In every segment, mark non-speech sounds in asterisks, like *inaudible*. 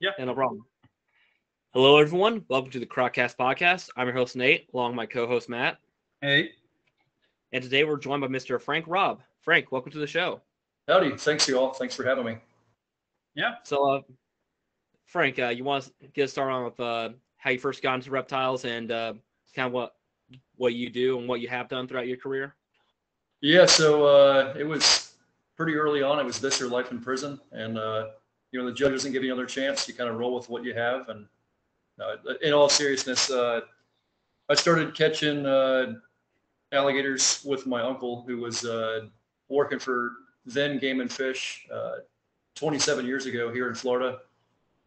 Yeah. Yeah, no problem. Hello, everyone. Welcome to the Crockast podcast. I'm your host, Nate, along with my co-host, Matt. Hey. And today we're joined by Mr. Frank Robb. Frank, welcome to the show. Howdy. Thanks, you all. Thanks for having me. Yeah. So, uh, Frank, uh, you want to get started on with uh, how you first got into reptiles and uh, kind of what what you do and what you have done throughout your career? Yeah, so uh, it was pretty early on. It was this or life in prison, and uh, you know the judge doesn't give you another chance. You kind of roll with what you have, and uh, in all seriousness, uh, I started catching uh, alligators with my uncle, who was uh, working for then Game and Fish uh, 27 years ago here in Florida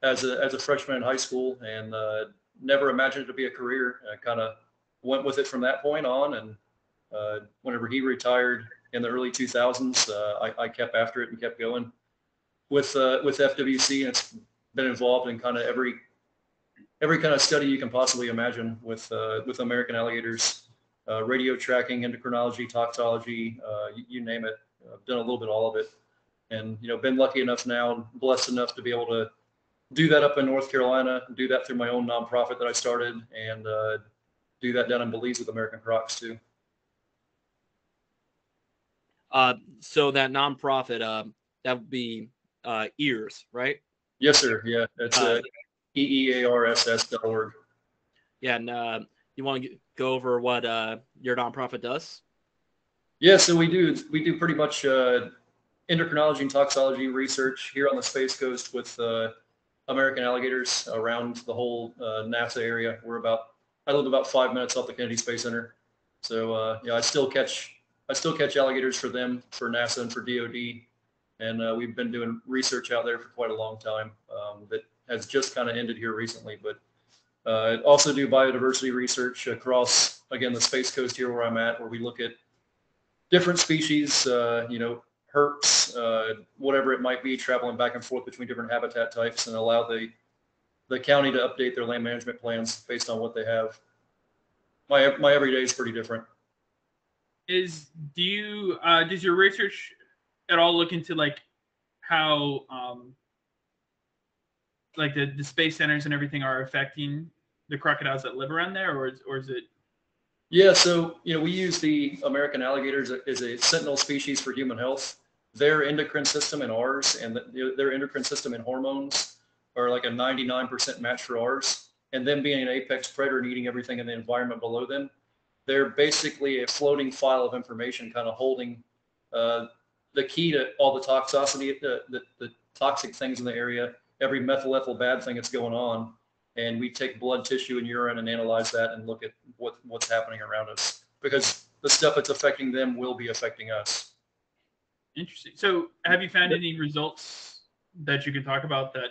as a as a freshman in high school, and uh, never imagined it to be a career. I kind of went with it from that point on, and whenever he retired in the early 2000s, uh, I, I, kept after it and kept going with uh, with FWC, and it's been involved in kind of every every kind of study you can possibly imagine with uh, with American alligators, uh, radio tracking, endocrinology, toxology, uh, you, you, name it. I've done a little bit all of it, and you know, been lucky enough now, blessed enough to be able to do that up in North Carolina, do that through my own nonprofit that I started, and do that down in Belize with American Crocs too. Uh, so that nonprofit, uh, that would be uh, EEARSS, right? Yes, sir. Yeah, that's uh, E-E-A-R-S-S.org. Yeah, and uh, you want to go over what uh, your nonprofit does? Yeah, so we do we do pretty much uh, endocrinology and toxology research here on the Space Coast with uh, American alligators around the whole uh, NASA area. We're about I live about five minutes off the Kennedy Space Center, so uh, yeah, I still catch I still catch alligators for them, for NASA, and for DoD. And uh, we've been doing research out there for quite a long time um, that has just kind of ended here recently. But uh, also do biodiversity research across, again, the Space Coast here where I'm at, where we look at different species, uh, you know, herps, uh, whatever it might be, traveling back and forth between different habitat types and allow the, the county to update their land management plans based on what they have. My, my everyday is pretty different is do you uh, does your research at all look into like how um, like the, the space centers and everything are affecting the crocodiles that live around there or is, or is it? Yeah so you know we use the american alligators as a sentinel species for human health. Their endocrine system and ours and the, their endocrine system and hormones are like a 99% match for ours. And them being an apex predator and eating everything in the environment below them they're basically a floating file of information kind of holding uh, the key to all the toxicity, the, the, the, toxic things in the area, every methyl ethyl bad thing that's going on. And we take blood tissue and urine and analyze that and look at what, what's happening around us because the stuff that's affecting them will be affecting us. Interesting. So have you found any results that you can talk about that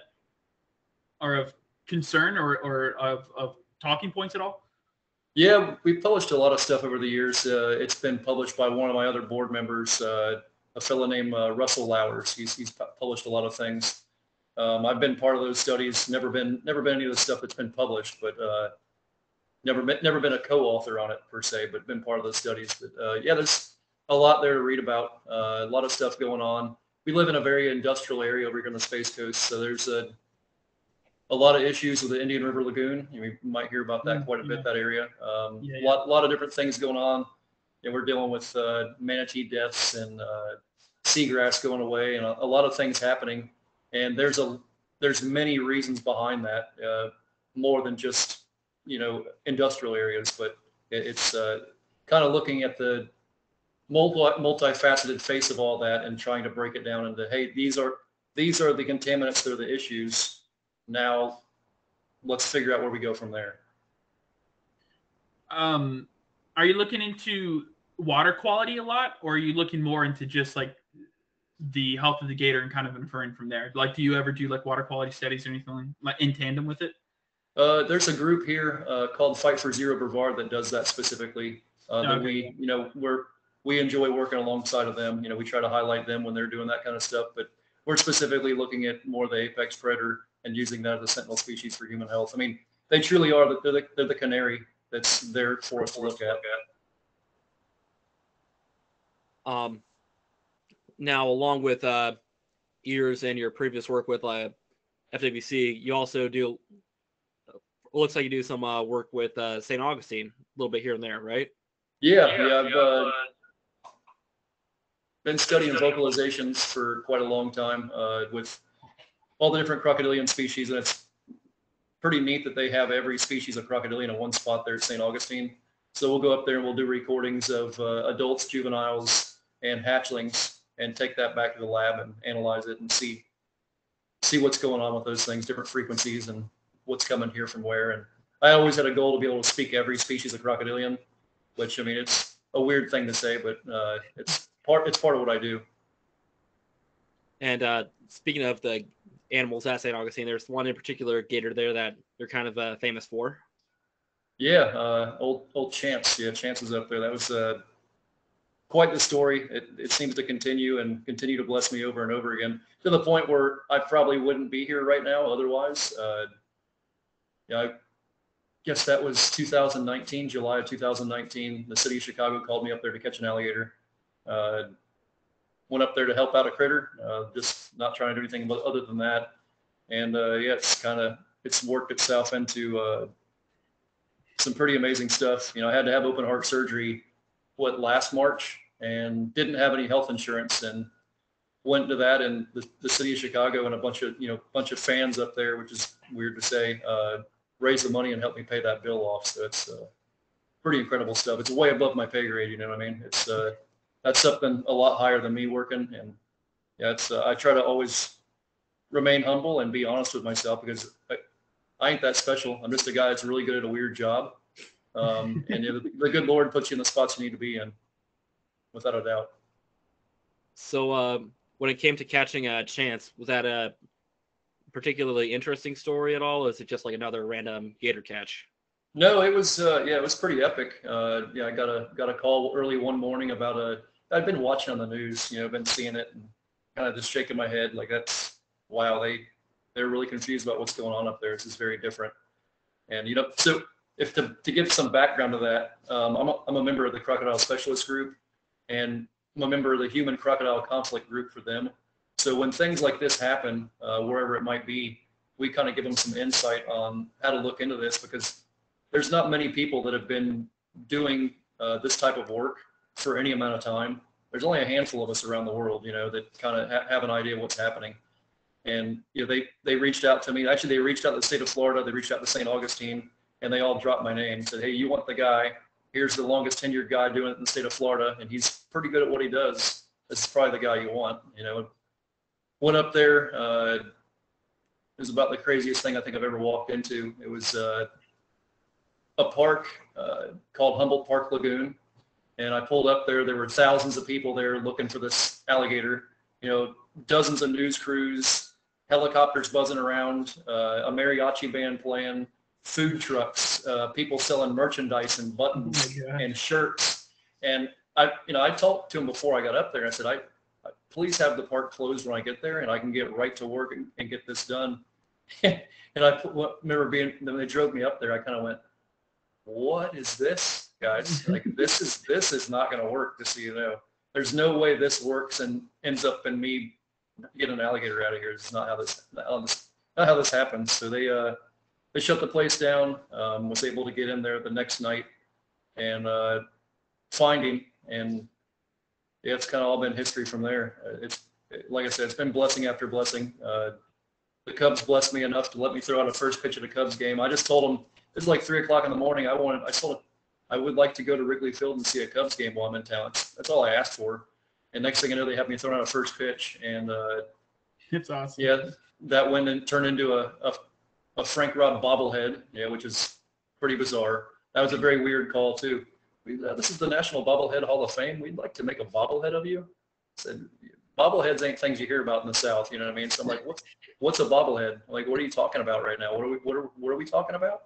are of concern or, or of, of talking points at all? Yeah, we've published a lot of stuff over the years. Uh, it's been published by one of my other board members, uh, a fellow named uh, Russell Lowers. He's, he's published a lot of things. Um, I've been part of those studies. Never been never been any of the stuff that's been published, but uh, never been never been a co-author on it per se, but been part of those studies. But uh, yeah, there's a lot there to read about. Uh, a lot of stuff going on. We live in a very industrial area over here on the Space Coast, so there's a a lot of issues with the Indian River Lagoon. You might hear about that mm, quite a bit, that area. Um, yeah, yeah. Lot, lot of different things going on. And we're dealing with uh, manatee deaths and uh, seagrass going away and a, a, lot of things happening. And there's a there's many reasons behind that, uh, more than just you know industrial areas, but it, it's uh, kind of looking at the multi multifaceted face of all that and trying to break it down into hey these are these are the contaminants, they're the issues now let's figure out where we go from there. Um, are you looking into water quality a lot, or are you looking more into just like the health of the gator and kind of inferring from there? Like, do you ever do like water quality studies or anything like in tandem with it? Uh, there's a group here uh, called Fight for Zero Brevard that does that specifically. Uh, okay. That we, you know, we're we enjoy working alongside of them. You know, we try to highlight them when they're doing that kind of stuff, but we're specifically looking at more the apex predator and using that as a sentinel species for human health. I mean, they truly are the, they're, the, they're the canary that's there for us to look at. Um, now, along with uh, EEARSS and your previous work with uh, FWC, you also do. It looks like you do some uh, work with uh, St. Augustine, a little bit here and there, right? Yeah, yeah, I've uh, been studying vocalizations for quite a long time uh, with all the different crocodilian species, and it's pretty neat that they have every species of crocodilian in one spot there at St. Augustine. So we'll go up there and we'll do recordings of uh, adults, juveniles, and hatchlings, and take that back to the lab and analyze it and see see what's going on with those things, different frequencies, and what's coming here from where. And I always had a goal to be able to speak every species of crocodilian, which I mean it's a weird thing to say, but uh, it's part it's part of what I do. And uh, speaking of the animals at St. Augustine, there's one in particular gator there that they're kind of uh, famous for. Yeah, uh, old old Chance. Yeah, Chance was up there. That was uh, quite the story. It, it seems to continue and continue to bless me over and over again to the point where I probably wouldn't be here right now otherwise. Uh, yeah, I guess that was 2019, July of 2019. The city of Chicago called me up there to catch an alligator. Uh, went up there to help out a critter, uh, just not trying to do anything other than that. And uh, yeah, it's kind of it's worked itself into uh, some pretty amazing stuff. You know, I had to have open heart surgery what last March and didn't have any health insurance and went to that and the, the city of Chicago and a bunch of you know bunch of fans up there, which is weird to say, uh, raised the money and helped me pay that bill off. So it's uh, pretty incredible stuff. It's way above my pay grade. You know what I mean? It's uh, that's something a lot higher than me working. And yeah, it's uh, I try to always remain humble and be honest with myself because I, I ain't that special. I'm just a guy that's really good at a weird job. Um, and the, the good Lord puts you in the spots you need to be in, without a doubt. So um, when it came to catching a chance, was that a particularly interesting story at all? Or is it just like another random gator catch? No, it was uh, yeah, it was pretty epic. Uh, yeah, I got a got a call early one morning about a. I'd been watching on the news, you know, been seeing it and kind of just shaking my head like that's wow. They they're really confused about what's going on up there. This is very different. And you know, so if to, to give some background to that, um, I'm, a, I'm a member of the Crocodile Specialist Group, and I'm a member of the Human Crocodile Conflict Group for them. So when things like this happen, uh, wherever it might be, we kind of give them some insight on how to look into this because there's not many people that have been doing uh, this type of work for any amount of time. There's only a handful of us around the world, you know, that kind of ha- have an idea of what's happening. And you know, they they reached out to me. Actually, they reached out to the state of Florida. They reached out to St. Augustine, and they all dropped my name. Said, "Hey, you want the guy? Here's the longest tenured guy doing it in the state of Florida, and he's pretty good at what he does. This is probably the guy you want." You know, went up there. Uh, it was about the craziest thing I think I've ever walked into. It was uh, a park uh, called Humboldt Park Lagoon, and I pulled up there. There were thousands of people there looking for this alligator. You know, dozens of news crews, helicopters buzzing around, uh, a mariachi band playing, food trucks, uh, people selling merchandise and buttons Oh and shirts. And I, you know, I talked to him before I got up there. I said, I, I please have the park closed when I get there, and I can get right to work and, and get this done. *laughs* and I put, what- remember being when they drove me up there. I kind of went, "What is this, guys? Like *laughs* this is this is not going to work." Just so you know, there's no way this works and ends up in me getting an alligator out of here. It's not how this not how this, not how this happens. So they uh they shut the place down. Um, was able to get in there the next night and uh, find him and yeah, it's kind of all been history from there. Uh, It's like I said, it's been blessing after blessing. Uh, the Cubs blessed me enough to let me throw out a first pitch at a Cubs game. I just told them it's like three o'clock in the morning. I wanted, I told I would like to go to Wrigley Field and see a Cubs game while I'm in town. That's all I asked for. And next thing I know, they have me throwing out a first pitch, and uh, It's awesome. yeah, that went and turned into a, a, a Frank Robb bobblehead, yeah, which is pretty bizarre. That was a very weird call too. We, uh, this is the National Bobblehead Hall of Fame. We'd like to make a bobblehead of you. I said, bobbleheads ain't things you hear about in the South. You know what I mean? So I'm like, what's what's a bobblehead? Like, what are you talking about right now? What are we what are, what are we talking about?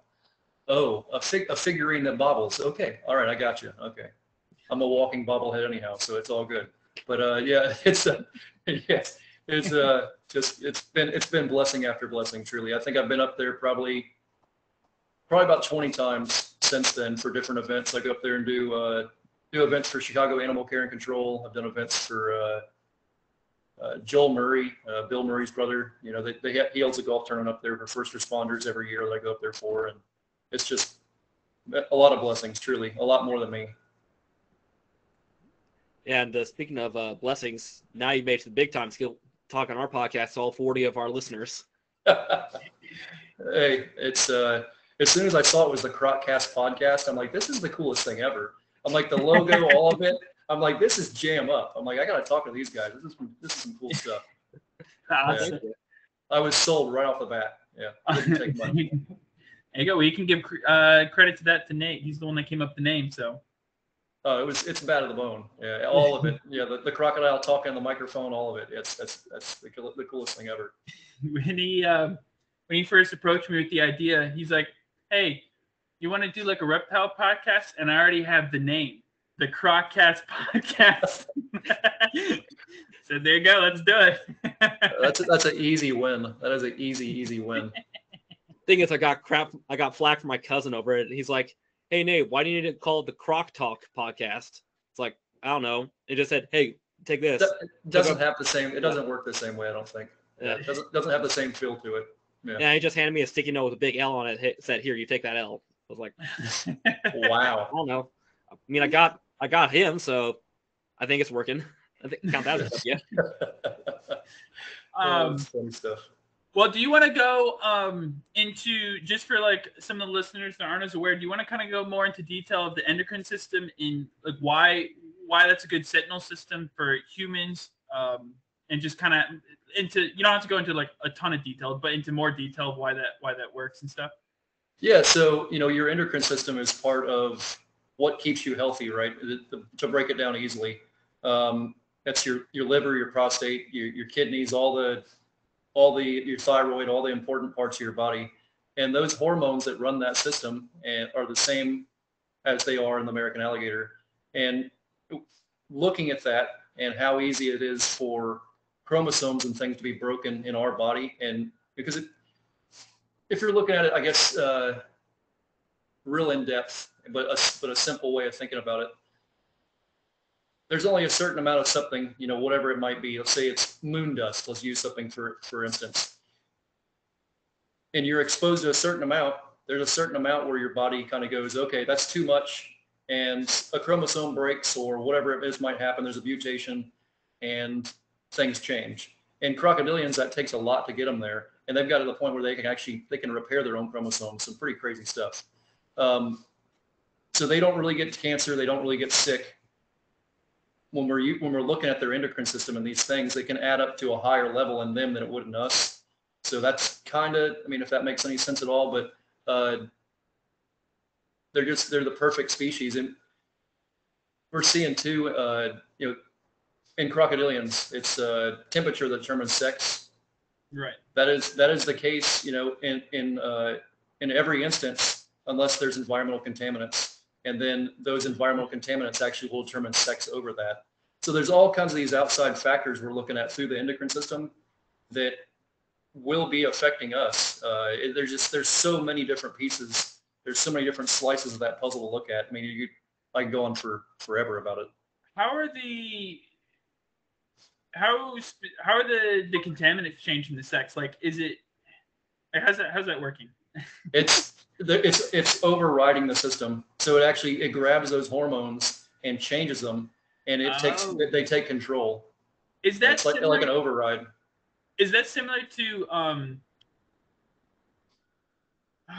Oh, a fig, a figurine that bobbles. Okay, all right, I got you. Okay, I'm a walking bobblehead anyhow, so it's all good. But uh, yeah, *laughs* it's uh, *laughs* yeah, it's uh, just it's been it's been blessing after blessing. Truly, I think I've been up there probably probably about 20 times since then for different events. I go up there and do uh, do events for Chicago Animal Care and Control. I've done events for uh, uh, Joel Murray, uh, Bill Murray's brother. You know, they, they ha- he holds a golf tournament up there for first responders every year that I go up there for, and it's just a lot of blessings, truly, a lot more than me. And uh, speaking of uh, blessings, now you've made it to the big time skill talk on our podcast to all 40 of our listeners. hey, it's uh, as soon as I saw it was the Crockast podcast, I'm like, this is the coolest thing ever. I'm like the logo, *laughs* all of it. I'm like, this is jam up. I'm like, I gotta talk to these guys. This is this is some cool stuff. *laughs* I was sold right off the bat. Yeah, *laughs* didn't take much. there you go. Well, you can give uh, credit to that to Nate. He's the one that came up the name. So Uh, it was it's bad to the bone. Yeah, all of it. *laughs* Yeah, the, the crocodile talking on the microphone, all of it. It's that's that's the, the coolest thing ever. when he uh, when he first approached me with the idea, he's like, "Hey, you want to do like a reptile podcast?" And I already have the name, the Crockast Podcast. *laughs* so there you go. Let's do it. *laughs* That's that's an easy win. That is an easy easy win. Thing is, I got crap. I got flack from my cousin over it. He's like, "Hey Nate, why do you need to call it the Croc Talk podcast?" It's like, I don't know. It just said, "Hey, take this." It doesn't have the same. It doesn't work the same way. I don't think. Yeah, it doesn't doesn't have the same feel to it. Yeah, he just handed me a sticky note with a big L on it. Hit, said, "Here, you take that L." I was like, *laughs* "Wow." I don't know. I mean, I got I got him, so I think it's working. I think count that as yeah. *laughs* um, funny stuff. Well, do you want to go um, into just for like some of the listeners that aren't as aware? Do you want to kind of go more into detail of the endocrine system in like why why that's a good sentinel system for humans, um, and just kind of into you don't have to go into like a ton of detail, but into more detail of why that why that works and stuff. Yeah, so you know your endocrine system is part of what keeps you healthy, right? To break it down easily, um, that's your your liver, your prostate, your, your kidneys, all the all the your thyroid, all the important parts of your body, and those hormones that run that system and are the same as they are in the American alligator. And looking at that and how easy it is for chromosomes and things to be broken in our body, and because it, if you're looking at it, I guess, uh, real in depth, but a, but a simple way of thinking about it. There's only a certain amount of something, you know, whatever it might be. Let's say it's moon dust. Let's use something for, for instance. And you're exposed to a certain amount. There's a certain amount where your body kind of goes, okay, that's too much. And a chromosome breaks or whatever it is might happen. There's a mutation and things change. In crocodilians, that takes a lot to get them there and they've got to the point where they can actually they can repair their own chromosomes. Some pretty crazy stuff. Um, so they don't really get cancer. They don't really get sick. When we're when we're looking at their endocrine system and these things, they can add up to a higher level in them than it would in us. So that's kind of I mean if that makes any sense at all, but uh, they're just they're the perfect species and we're seeing too uh, you know in crocodilians it's uh, temperature that determines sex Right. that is that is the case, you know, in in uh, in every instance, unless there's environmental contaminants, and then those environmental contaminants actually will determine sex over that. So there's all kinds of these outside factors we're looking at through the endocrine system that will be affecting us. Uh, it- there's just there's so many different pieces. There's so many different slices of that puzzle to look at. I mean, you I can go on for forever about it. How are the how how are the the contaminants changing the sex? Like, is it how's that how's that working? It's it's it's overriding the system. So it actually it grabs those hormones and changes them, and it takes Oh. they take control. Is that like similar, like an override. is that similar to um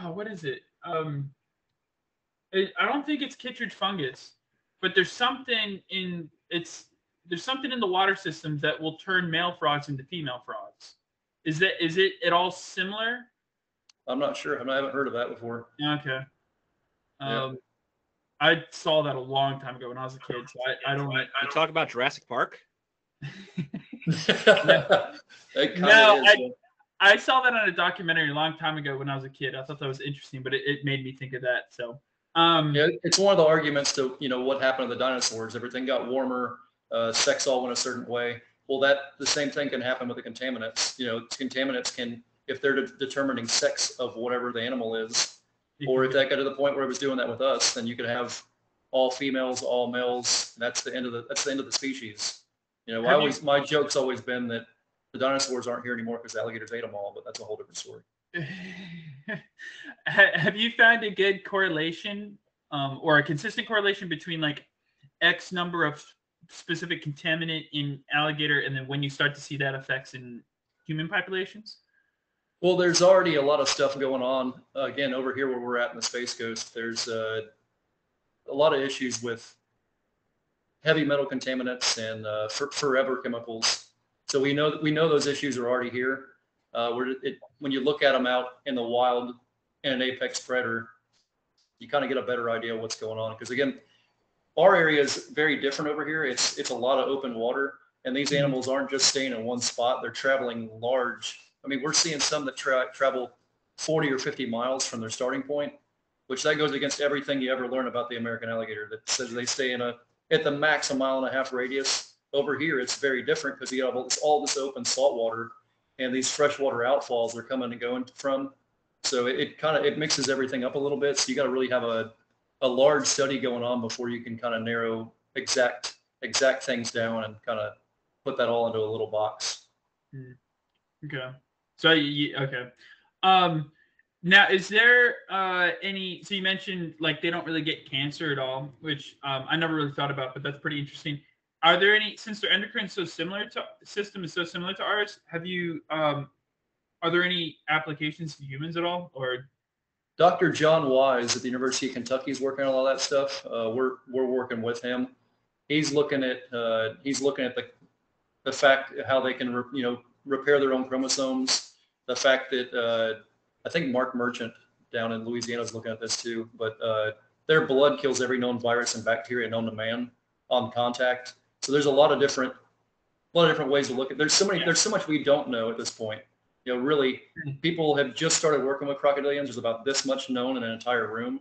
oh what is it um it, i don't think it's chytrid fungus but there's something in it's there's something in the water systems that will turn male frogs into female frogs is that is it at all similar I'm not sure. I haven't heard of that before. okay Yeah. um i saw that a long time ago when i was a kid so i, I don't I You don't talk about Jurassic Park. *laughs* It No, is, I- yeah. I saw that on a documentary a long time ago when I was a kid. I thought that was interesting, but it, it made me think of that. So, um, Yeah, it's one of the arguments to you know what happened to the dinosaurs. Everything got warmer. Uh, sex all went a certain way. Well, that the same thing can happen with the contaminants. You know, contaminants can if they're de- determining sex of whatever the animal is, or if that got to the point where it was doing that with us, then you could have all females, all males. And that's the end of the that's the end of the species. You know, I always, my joke's always been that the dinosaurs aren't here anymore because alligators ate them all, but that's a whole different story. *laughs* Have you found a good correlation um, or a consistent correlation between like X number of specific contaminant in alligator and then when you start to see that effects in human populations? Well, there's already a lot of stuff going on. Uh, again, over here where we're at in the Space Coast, there's uh, a lot of issues with heavy metal contaminants and uh, for, forever chemicals. So we know that we know those issues are already here. Uh, where it, when you look at them out in the wild in an apex predator, you kind of get a better idea of what's going on. Because again, our area is very different over here. It's it's a lot of open water, and these animals aren't just staying in one spot. They're traveling large. I mean, we're seeing some that tra- travel 40 or 50 miles from their starting point, which that goes against everything you ever learn about the American alligator. That says they stay in a at the max a mile and a half radius. Over here, it's very different because you have all this, all this open salt water, and these freshwater outfalls are coming and going from. So it, it kind of it mixes everything up a little bit. So you got to really have a a large study going on before you can kind of narrow exact exact things down and kind of put that all into a little box. Hmm. Okay. So you, okay. Um now is there uh any so you mentioned like they don't really get cancer at all, which um I never really thought about, but that's pretty interesting. Are there any since their endocrine so similar to system is so similar to ours, have you um are there any applications to humans at all or Dr. John Wise at the University of Kentucky is working on all that stuff. Uh, we're we're working with him. He's looking at uh, he's looking at the the fact how they can re, you know repair their own chromosomes. The fact that uh, I think Mark Merchant down in Louisiana is looking at this too. But uh, their blood kills every known virus and bacteria known to man on contact. So there's a lot of different a lot of different ways to look at. There's so many. There's so much we don't know at this point. You know, really, people have just started working with crocodilians. There's about this much known in an entire room.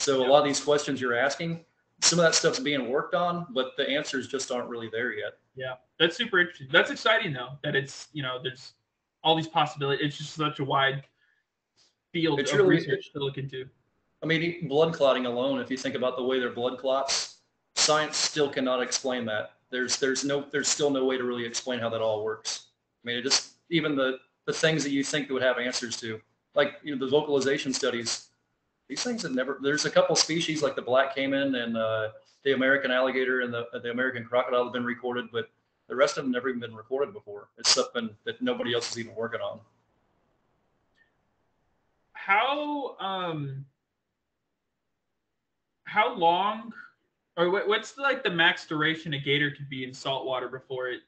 So a lot of these questions you're asking, some of that stuff's being worked on, but the answers just aren't really there yet. yeah. That's super interesting. That's exciting though, that it's you know, there's all these possibilities. It's just such a wide field It's of really- research to look into. I mean, blood clotting alone, if you think about the way their blood clots, science still cannot explain that. There's there's no there's still no way to really explain how that all works. I mean, it just even the the things that you think would have answers to, like you know the vocalization studies, these things have never. There's a couple species like the black caiman and uh, the American alligator and the the American crocodile have been recorded, but the rest of them never even been recorded before. It's something that nobody else is even working on. how um how long or what, what's like the max duration a gator could be in salt water before it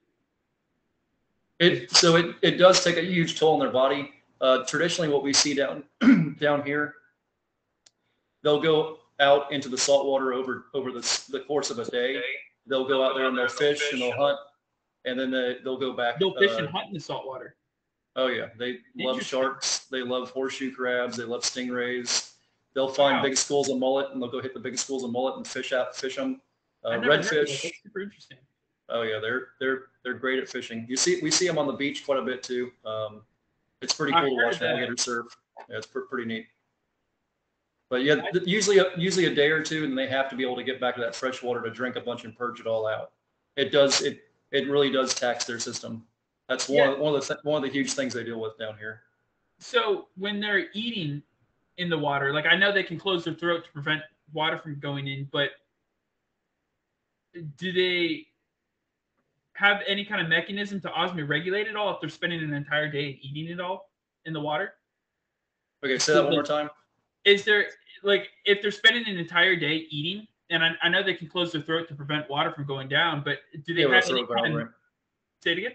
It so it, it does take a huge toll on their body. Uh, traditionally, what we see down *clears throat* down here, they'll go out into the salt water over over the, the course of a day. They'll go out there and they'll fish and they'll hunt, and then they, they'll go back. they'll fish uh, and hunt in the salt water Oh yeah, they love sharks. They love horseshoe crabs. They love stingrays. They'll find Wow. big schools of mullet and they'll go hit the big schools of mullet and fish out fish them. Uh, I've never heard of that. redfish. Super interesting Oh yeah, they're they're they're great at fishing. You see, we see them on the beach quite a bit too. Um, it's pretty I cool to watch that. alligator surf. Yeah, it's pre- pretty neat. But yeah, th- usually a, usually a day or two, and they have to be able to get back to that fresh water to drink a bunch and purge it all out. It does it it really does tax their system. That's one of, one of the one of the huge things they deal with down here. so when they're eating in the water like i know they can close their throat to prevent water from going in but do they have any kind of mechanism to osmoregulate it all if they're spending an entire day eating it all in the water Okay, say that one more time. is there like if they're spending an entire day eating and I, I know they can close their throat to prevent water from going down but do they Yeah, have any throat valve, kind right? say it again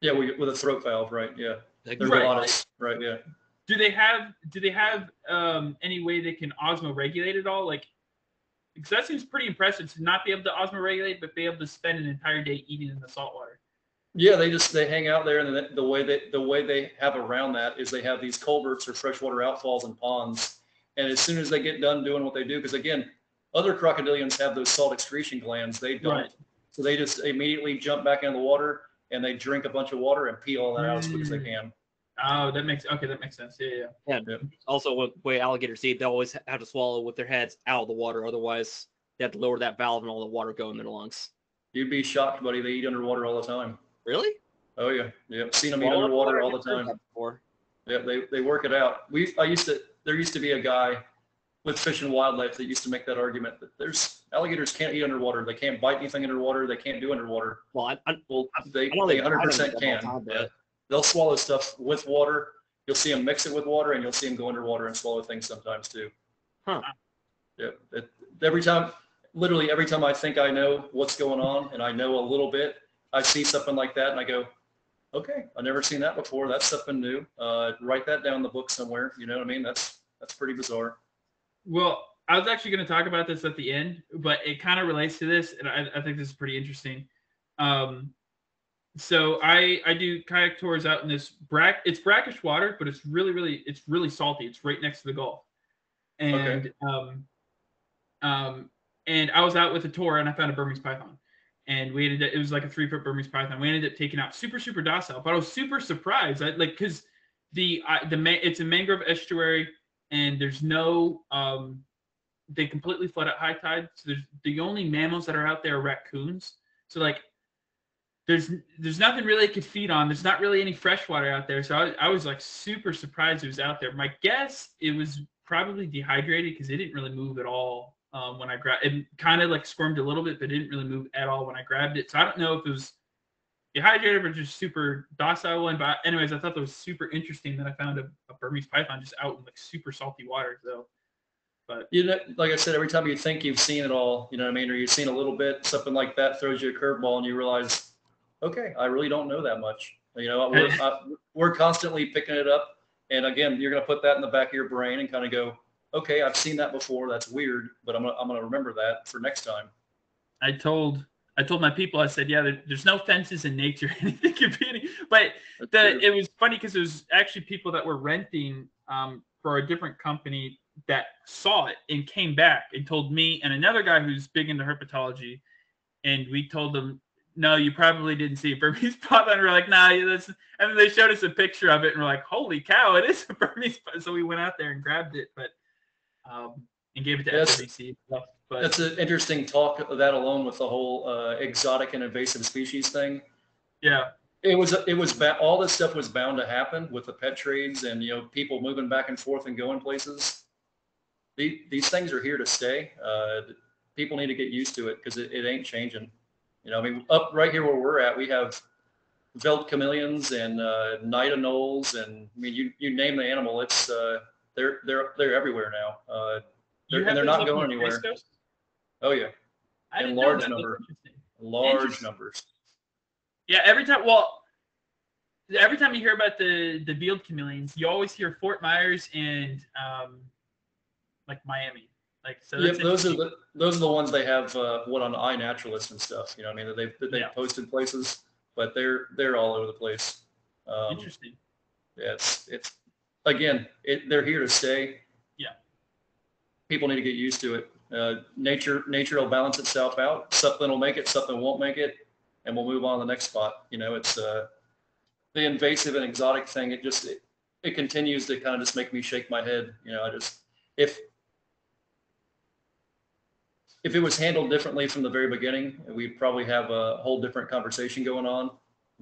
Yeah, we, with a throat valve, right? Yeah, Like, they're Right. glottis, right? Yeah. do they have do they have um any way they can osmoregulate it all like because that seems pretty impressive to not be able to osmoregulate but be able to spend an entire day eating in the salt water Yeah, they just they hang out there, and the, the way they the way they have around that is they have these culverts or freshwater outfalls and ponds, and as soon as they get done doing what they do, because again, other crocodilians have those salt excretion glands, they don't. Right. So they just immediately jump back in the water and they drink a bunch of water and pee all that out as quick as they Mm. can. oh that makes okay that makes sense yeah yeah also, what way alligators eat, they always have to swallow with their heads out of the water. Otherwise, they have to lower that valve and all the water go in their lungs. You'd be shocked, buddy. They eat underwater all the time. Really? Oh yeah, yep. Seen them eat underwater I've all the time. that Before. Yeah, they, they work it out. We I used to there used to be a guy with Fish and Wildlife that used to make that argument that there's alligators can't eat underwater. They can't bite anything underwater. They can't do underwater. Well, I, I, Well, they I they think- I don't 100 percent can. time, Yeah. They'll swallow stuff with water. You'll see them mix it with water, and you'll see them go underwater and swallow things sometimes too. Huh. Yeah. It, every time, literally every time I think I know what's going on and I know a little bit, I see something like that and I go, okay, I've never seen that before. That's something new. Uh, write that down in the book somewhere. You know what I mean? That's that's pretty bizarre. Well, I was actually going to talk about this at the end, but it kind of relates to this, and I, I think this is pretty interesting. Um, so I I do kayak tours out in this brack. It's brackish water, but it's really really it's really salty. It's right next to the Gulf, and um, um, and I was out with a tour and I found a Burmese python, and we ended up, it was like a three foot Burmese python. We ended up taking out super super docile, but I was super surprised. I like because the I, the ma- it's a mangrove estuary and there's no um they completely flood at high tide. So there's the only mammals that are out there are raccoons. So like there's there's nothing really it could feed on. There's not really any fresh water out there. So I, I was like super surprised it was out there. My guess it was probably dehydrated because it didn't really move at all um, when i grabbed it kind of like squirmed a little bit but it didn't really move at all when i grabbed it. So i don't know if it was dehydrated or just super docile one but anyways i thought that was super interesting that i found a, a burmese python just out in like super salty water so but You know, like I said, every time you think you've seen it all, you know what I mean, or you've seen a little bit, something like that throws you a curveball, and you realize, okay, I really don't know that much. You know, we're *laughs* uh, we're constantly picking it up, and again, you're going to put that in the back of your brain and kind of go, okay, I've seen that before. That's weird, but I'm gonna, I'm going to remember that for next time. I told I told my people I said yeah there, there's no fences in nature *laughs* anything could be any but the it was funny because it was actually people that were renting um, for a different company that saw it and came back and told me and another guy who's big into herpetology and we told them no you probably didn't see a Burmese *laughs* python we're like nah that's and then they showed us a picture of it and we're like holy cow it is a *laughs* Burmese python so we went out there and grabbed it but um, and gave it to Yes. And stuff but That's an interesting talk. That alone with the whole uh, exotic and invasive species thing. yeah It was it was ba- all this stuff was bound to happen with the pet trades and you know people moving back and forth and going places. These, these things are here to stay. Uh, people need to get used to it because it, it ain't changing. You know, I mean, up right here where we're at, we have veiled chameleons and uh, knight anoles, and I mean, you you name the animal, it's uh, they're they're they're everywhere now. Uh, They're- and they're not going anywhere. Coast? Oh yeah, I In large. Number. large numbers. Yeah, every time. Well, every time you hear about the the veiled chameleons, you always hear Fort Myers and um, like Miami. Like so. Yep, those are the those are the ones they have uh, what on iNaturalist and stuff. You know, what I mean that they've that they've Yeah. posted places, but they're they're all over the place. Um, interesting. yeah, it's it's again, it, they're here to stay. Yeah. People need to get used to it. Uh, nature nature will balance itself out. Something will make it, something won't make it, and we'll move on to the next spot. You know, it's uh, the invasive and exotic thing. It just it, it continues to kind of just make me shake my head. You know, I just if if it was handled differently from the very beginning, we'd probably have a whole different conversation going on.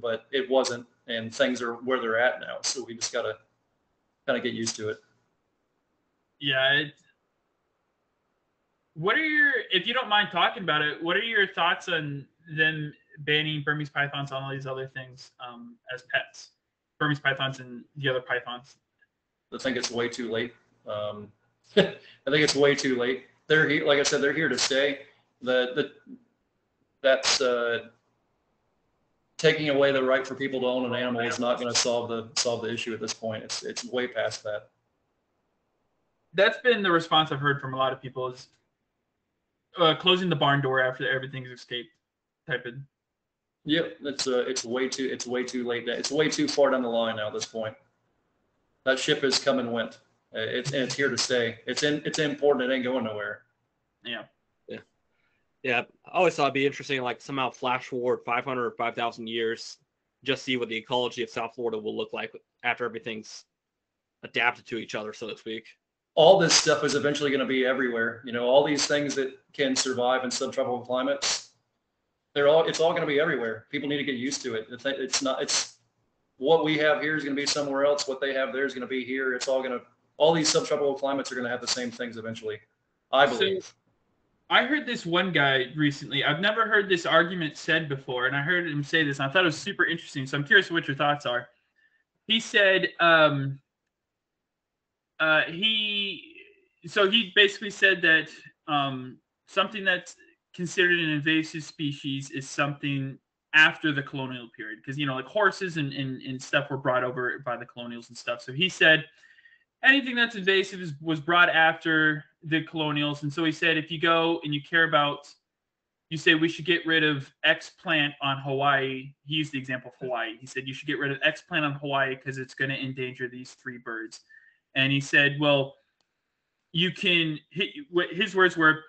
But it wasn't, and things are where they're at now. So we just gotta kind of get used to it. Yeah. It, what are your, if you don't mind talking about it, what are your thoughts on them banning Burmese pythons on all these other things um, as pets? Burmese pythons and the other pythons. I think it's way too late. Um, *laughs* I think it's way too late. They're here, like I said, they're here to stay. The the that's uh, taking away the right for people to own an animal is not going to solve the solve the issue at this point. It's it's way past that. That's been the response I've heard from a lot of people is uh, closing the barn door after everything's escaped type of Yep, it's uh, it's way too it's way too late. Now. It's way too far down the line now. At this point, that ship has come and went. Uh, It's and it's here to stay. It's in it's important. It ain't going nowhere. yeah. Yeah, I always thought it'd be interesting, like somehow flash forward 500 or 5,000 years, just see what the ecology of South Florida will look like after everything's adapted to each other, so to speak. All this stuff is eventually going to be everywhere. You know, all these things that can survive in subtropical climates, they're all, it's all going to be everywhere. People need to get used to it. It's, it's not, it's, what we have here is going to be somewhere else. What they have there is going to be here. It's all going to, all these subtropical climates are going to have the same things eventually. I So- believe. I heard this one guy recently. I've never heard this argument said before, and I heard him say this, and I thought it was super interesting. So I'm curious what your thoughts are. He said, um, uh, he, so he basically said that um, something that's considered an invasive species is something after the colonial period, because you know, like horses and, and and stuff were brought over by the colonials and stuff. So he said anything that's invasive is, was brought after the colonials. And so he said, if you go and you care about, you say we should get rid of X plant on Hawaii. He used the example of Hawaii. He said you should get rid of X plant on Hawaii because it's going to endanger these three birds. And he said, well, you can. His words were,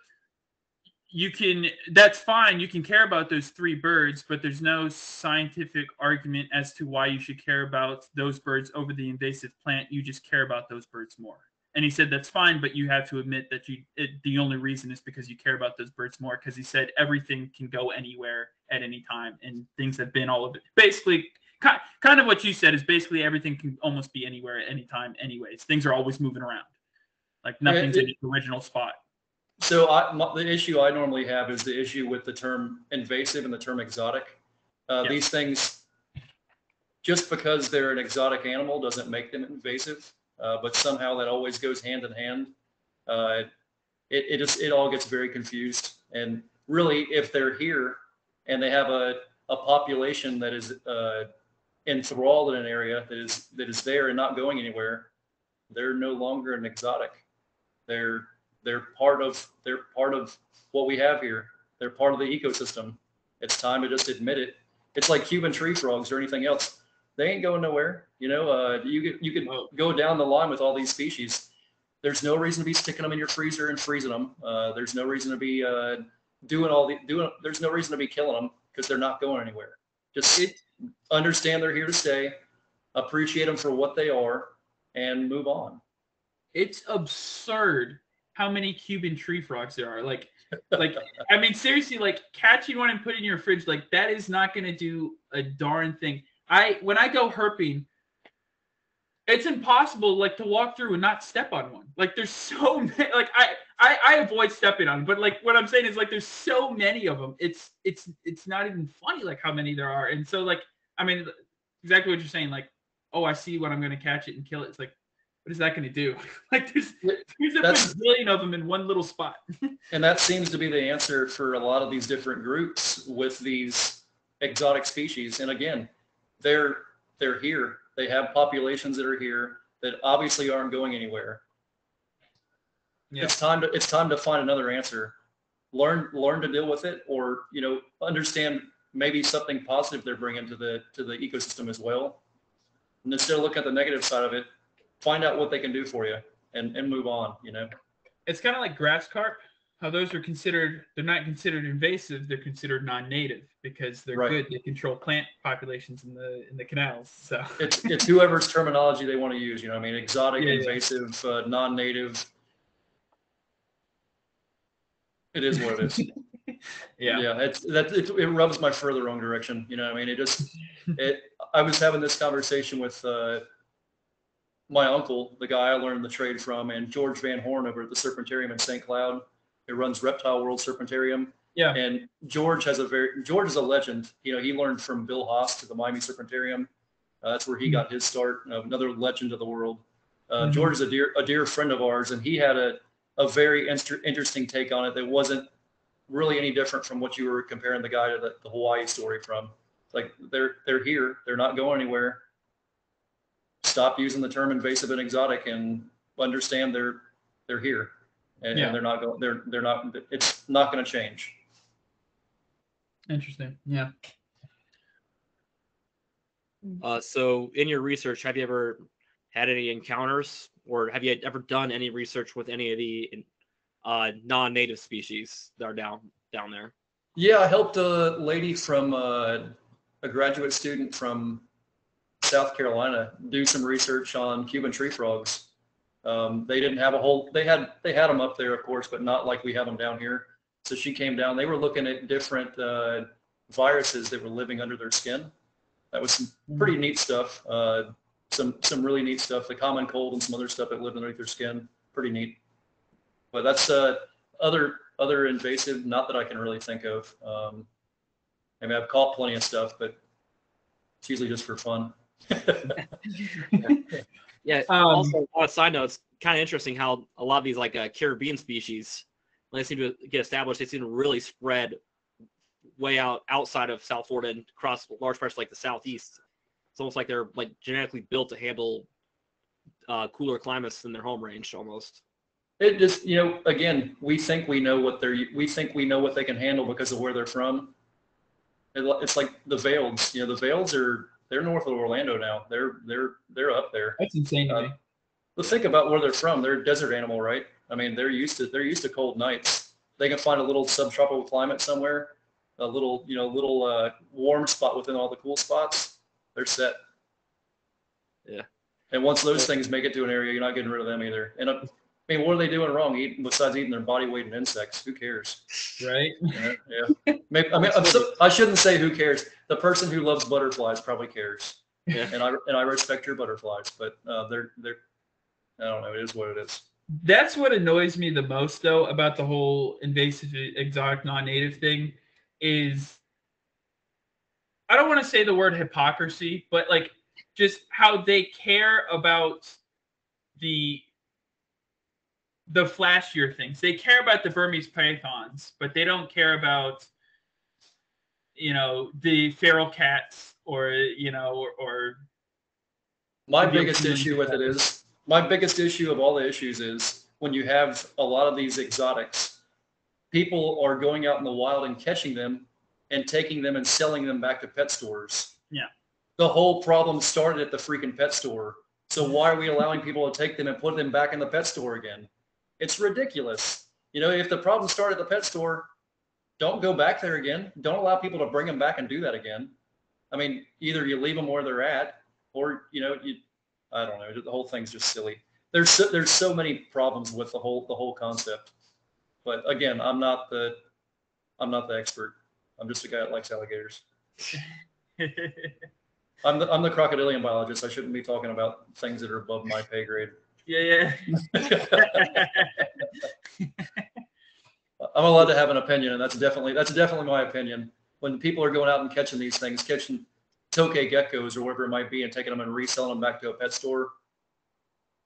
you can. That's fine. You can care about those three birds, but there's no scientific argument as to why you should care about those birds over the invasive plant. You just care about those birds more. And he said that's fine, but you have to admit that you it, the only reason is because you care about those birds more. Because he said everything can go anywhere at any time, and things have been all of it. Basically, kind of what you said is basically everything can almost be anywhere at any time. Anyways, things are always moving around. Like nothing's in its original spot. So I, my, the issue I normally have is the issue with the term invasive and the term exotic. Uh. These things, just because they're an exotic animal doesn't make them invasive, uh, but somehow that always goes hand in hand. Uh, it, it just, it all gets very confused. And really, if they're here and they have a, a population that is uh, enthralled in an area that is, that is there and not going anywhere, they're no longer an exotic. They're they're part of they're part of what we have here. They're part of the ecosystem. It's time to just admit it. It's like Cuban tree frogs or anything else. They ain't going nowhere. You know, uh, you could you could go down the line with all these species. There's no reason to be sticking them in your freezer and freezing them. Uh, there's no reason to be uh, doing all the doing. There's no reason to be killing them because they're not going anywhere. Just It understand they're here to stay, appreciate them for what they are, and move on. it's absurd how many Cuban tree frogs there are. Like, like I mean, seriously, like catching one and putting in your fridge, like that is not going to do a darn thing. I when I go herping, it's impossible like to walk through and not step on one. Like there's so *laughs* many. Like I I, I avoid stepping on, but like what I'm saying is like there's so many of them. It's it's it's not even funny like how many there are. And so like I mean exactly what you're saying. Like oh I see when I'm going to catch it and kill it. It's like what is that going to do? *laughs* like there's there's a That's- bazillion of them in one little spot. *laughs* And that seems to be the answer for a lot of these different groups with these exotic species. And again, they're they're here. They have populations that are here that obviously aren't going anywhere. Yeah. It's time to it's time to find another answer. Learn learn to deal with it, or you know understand maybe something positive they're bringing to the to the ecosystem as well. And instead of looking at the negative side of it, find out what they can do for you and and move on. You know. It's kind of like grass carp. How those are considered, they're not considered invasive. They're considered non-native because they're Right. good. They control plant populations in the in the canals. So it's it's whoever's terminology they want to use. You know, I mean, exotic, Yeah, yeah. invasive, uh, non-native. It is what it is. *laughs* yeah, yeah, it's that it, it rubs my fur the wrong direction. You know, what I mean, it just *laughs* it. I was having this conversation with uh, my uncle, the guy I learned the trade from, and George Van Horn over at the Serpentarium in St. Cloud. It runs Reptile World Serpentarium. Yeah. And George has a very George is a legend. You know, he learned from Bill Haast to the Miami Serpentarium. Uh, that's where he got his start. Uh, another legend of the world. Uh, Mhm. George is a dear a dear friend of ours, and he had a a very inter- interesting take on it that wasn't really any different from what you were comparing the guy to the, the Hawaii story from. It's like they're they're here, they're not going anywhere. Stop using the term invasive and exotic, and understand they're they're here, and, Yeah. and they're not going. They're they're not. It's not going to change. interesting. Yeah. Uh, so in your research, have you ever had any encounters or have you ever done any research with any of the uh, non-native species that are down down there? Yeah, I helped a lady from uh, a graduate student from South Carolina do some research on Cuban tree frogs. Um, they didn't have a whole. They had they had them up there, of course, but not like we have them down here. So she came down. They were looking at different uh, viruses that were living under their skin. That was some pretty neat stuff. Uh, some some really neat stuff. The common cold and some other stuff that lived underneath their skin. Pretty neat. But that's uh, other other invasive. Not that I can really think of. Um, I mean, I've caught plenty of stuff, but it's usually just for fun. *laughs* Yeah. Um, also, on a side note, it's kind of interesting how a lot of these like uh, Caribbean species, when they seem to get established, they seem to really spread way out outside of South Florida and across large parts like the southeast. It's almost like they're like genetically built to handle uh, cooler climates than their home range almost. It just, you know, again, we think we know what they're, we think we know what they can handle because of where they're from. It- It's like the Veils, you know, the Veils are, they're north of Orlando now. They're, they're, they're up there. That's insane to. Uh, But think about where they're from. They're a desert animal, right? I mean, they're used to, they're used to cold nights. They can find a little subtropical climate somewhere, a little, you know, little, uh, warm spot within all the cool spots. They're set. Yeah. And once those things make it to an area, you're not getting rid of them either. And uh, I mean, what are they doing wrong? Eating besides eating their body weight in insects? Who cares? right? Yeah. yeah. Maybe, I mean, so, I shouldn't say who cares. The person who loves butterflies probably cares. Yeah. And I and I respect your butterflies, but uh, they're they're I don't know. It is what it is. That's what annoys me the most, though, about the whole invasive, exotic, non-native thing, is I don't want to say the word hypocrisy, but like just how they care about the the flashier things. They care about the Burmese pythons, but they don't care about you know the feral cats or you know or, or My biggest issue with it is my biggest issue of all the issues is when you have a lot of these exotics, people are going out in the wild and catching them and taking them and selling them back to pet stores. Yeah. The whole problem started at the freaking pet store. So why are we allowing people to take them and put them back in the pet store again? It's ridiculous. You know, if the problem started at the pet store, don't go back there again. Don't allow people to bring them back and do that again. I mean, either you leave them where they're at, or you know, you I don't know. The whole thing's just silly. There's so, there's so many problems with the whole the whole concept. But again, I'm not the I'm not the expert. I'm just a guy that likes alligators. I'm the I'm the crocodilian biologist. I shouldn't be talking about things that are above my pay grade. yeah, yeah. *laughs* I'm allowed to have an opinion, and that's definitely that's definitely my opinion. When people are going out and catching these things, catching tokay geckos or whatever it might be, and taking them and reselling them back to a pet store,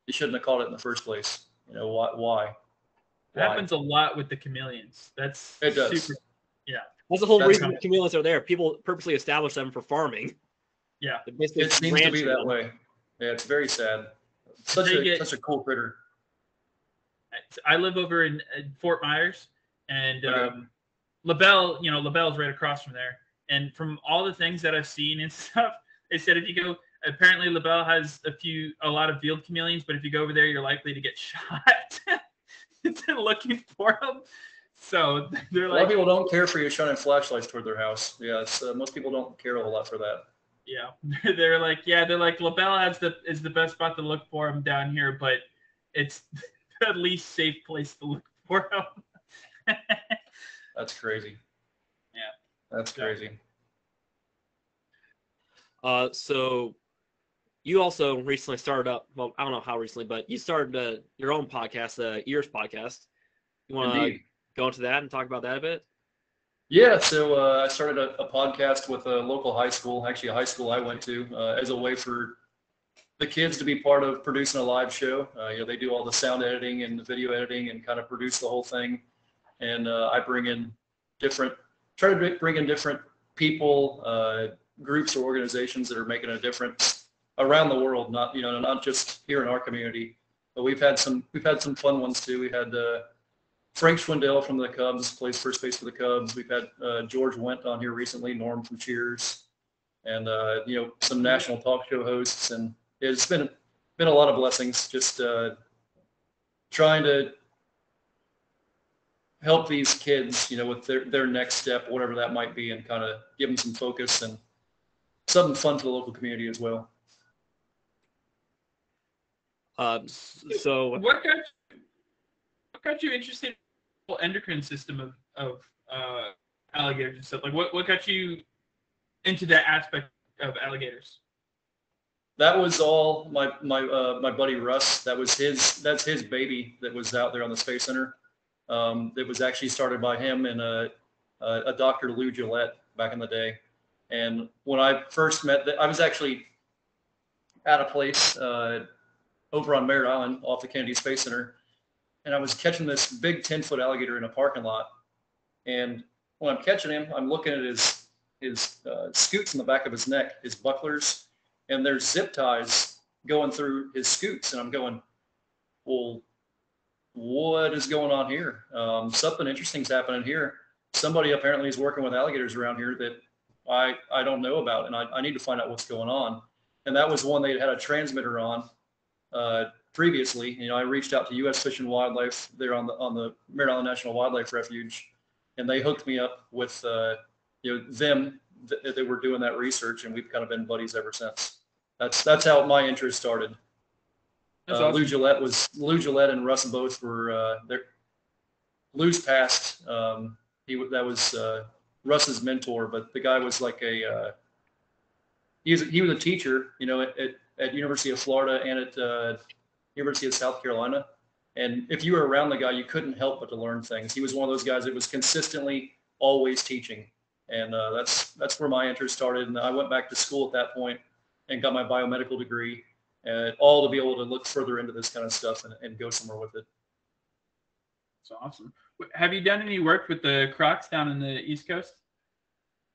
you shouldn't have caught it in the first place. You know why? Why? It happens a lot with the chameleons. That's It does. super. That's the whole That's reason right. the chameleons are there. People purposely establish them for farming. Yeah. They're basically It seems to be that them. way. Yeah, it's very sad. Such They a get- such a cool critter. I live over in, in Fort Myers, and Okay. um, LaBelle, you know, LaBelle's right across from there. And from all the things that I've seen and *laughs* stuff, they said if you go, apparently LaBelle has a few, a lot of veiled chameleons, but if you go over there, you're likely to get *laughs* shot *laughs* looking for them. So *laughs* they're A lot of people don't care for you shining flashlights toward their house. Yeah, it's, uh, most people don't care a whole lot for that. yeah, *laughs* they're like, yeah, they're like LaBelle has the is the best spot to look for them down here, but it's *laughs* the least safe place to look for them. That's crazy. Yeah. That's crazy. Uh, so you also recently started up. Well, I don't know how recently, but you started uh, your own podcast, the EEARSS Podcast. You want to Indeed. Go into that and talk about that a bit? Yeah, so uh, I started a, a podcast with a local high school, actually a high school I went to, uh, as a way for the kids to be part of producing a live show. Uh, you know, they do all the sound editing and the video editing and kind of produce the whole thing. And uh, I bring in different, try to bring in different people, uh, groups or organizations that are making a difference around the world, not, you know, not just here in our community. But we've had some, we've had some fun ones too. We had uh, Frank Schwindel from the Cubs plays first base for the Cubs. We've had uh, George Wendt on here recently, Norm from Cheers, and uh, you know some national talk show hosts. And it's been been a lot of blessings. Just uh, trying to help these kids, you know, with their their next step, whatever that might be, and kind of give them some focus and something fun for the local community as well. S- so what got what got you interested in the whole endocrine system of of uh, alligators and stuff? Like, what what got you into that aspect of alligators? that was all my my uh, my buddy Russ. That was his. That's his baby that was out there on the Space Center. Um, that was actually started by him and a, a, a Dr. Lou Guillette back in the day. And when I first met, the, I was actually at a place uh, over on Merritt Island off the Kennedy Space Center, and I was catching this big 10 foot alligator in a parking lot. And when I'm catching him, I'm looking at his his uh, scutes in the back of his neck, his bucklers, and there's zip ties going through his scutes, and I'm going, well, what is going on here? Um, something interesting's happening here. Somebody apparently is working with alligators around here that I I don't know about, and I, I need to find out what's going on. And that was one they had a transmitter on uh, previously. You know, I reached out to U.S. Fish and Wildlife there on the on the Merritt Island National Wildlife Refuge, and they hooked me up with uh, you know them that, that were doing that research, and we've kind of been buddies ever since. That's that's how my interest started. Uh, awesome. Lou Guillette was Lou Guillette and Russ both were uh, there. Lou's passed. Um, he that was uh, Russ's mentor, but the guy was like a uh, he was he was a teacher, you know, at, at, at University of Florida and at uh, University of South Carolina. And if you were around the guy, you couldn't help but to learn things. He was one of those guys that was consistently always teaching, and uh, that's that's where my interest started. And I went back to school at that point and got my biomedical degree, and all to be able to look further into this kind of stuff and, and go somewhere with it. That's awesome. Have you done any work with the crocs down in the East Coast?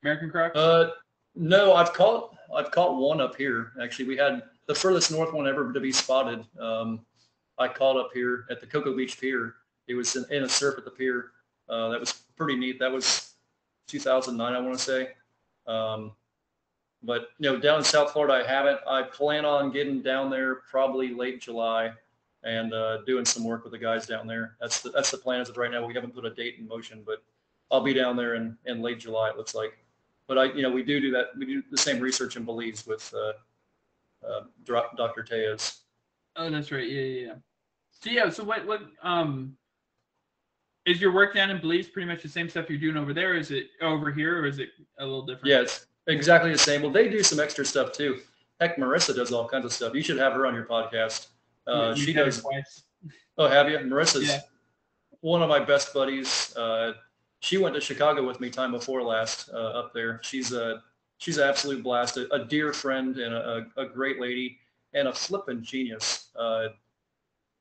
American crocs? Uh, no, I've caught I've caught one up here. Actually, we had the furthest north one ever to be spotted. Um, I caught up here at the Cocoa Beach Pier. It was in, in a surf at the pier. Uh, that was pretty neat. That was 2009, I want to say. Um, but you know, down in South Florida, I haven't. I plan on getting down there probably late July and uh, doing some work with the guys down there. That's the, that's the plan as of right now. We haven't put a date in motion, but I'll be down there in, in late July. It looks like but I, you know, we do do that. We do the same research in Belize with uh, uh, Dr. Tellez. oh, that's right. Yeah, yeah, yeah. So yeah, so what what um is your work down in Belize pretty much the same stuff you're doing over there? Is it over here or is it a little different? Yeah, it's exactly the same. Well, they do some extra stuff too. Heck, Marissa does all kinds of stuff. You should have her on your podcast. Uh, You- she you've done it does. twice. Oh, have you? Marissa's Yeah. one of my best buddies. Uh, she went to Chicago with me time before last uh, up there. She's a she's an absolute blast, a, a dear friend and a, a great lady and a flippin' genius. Uh,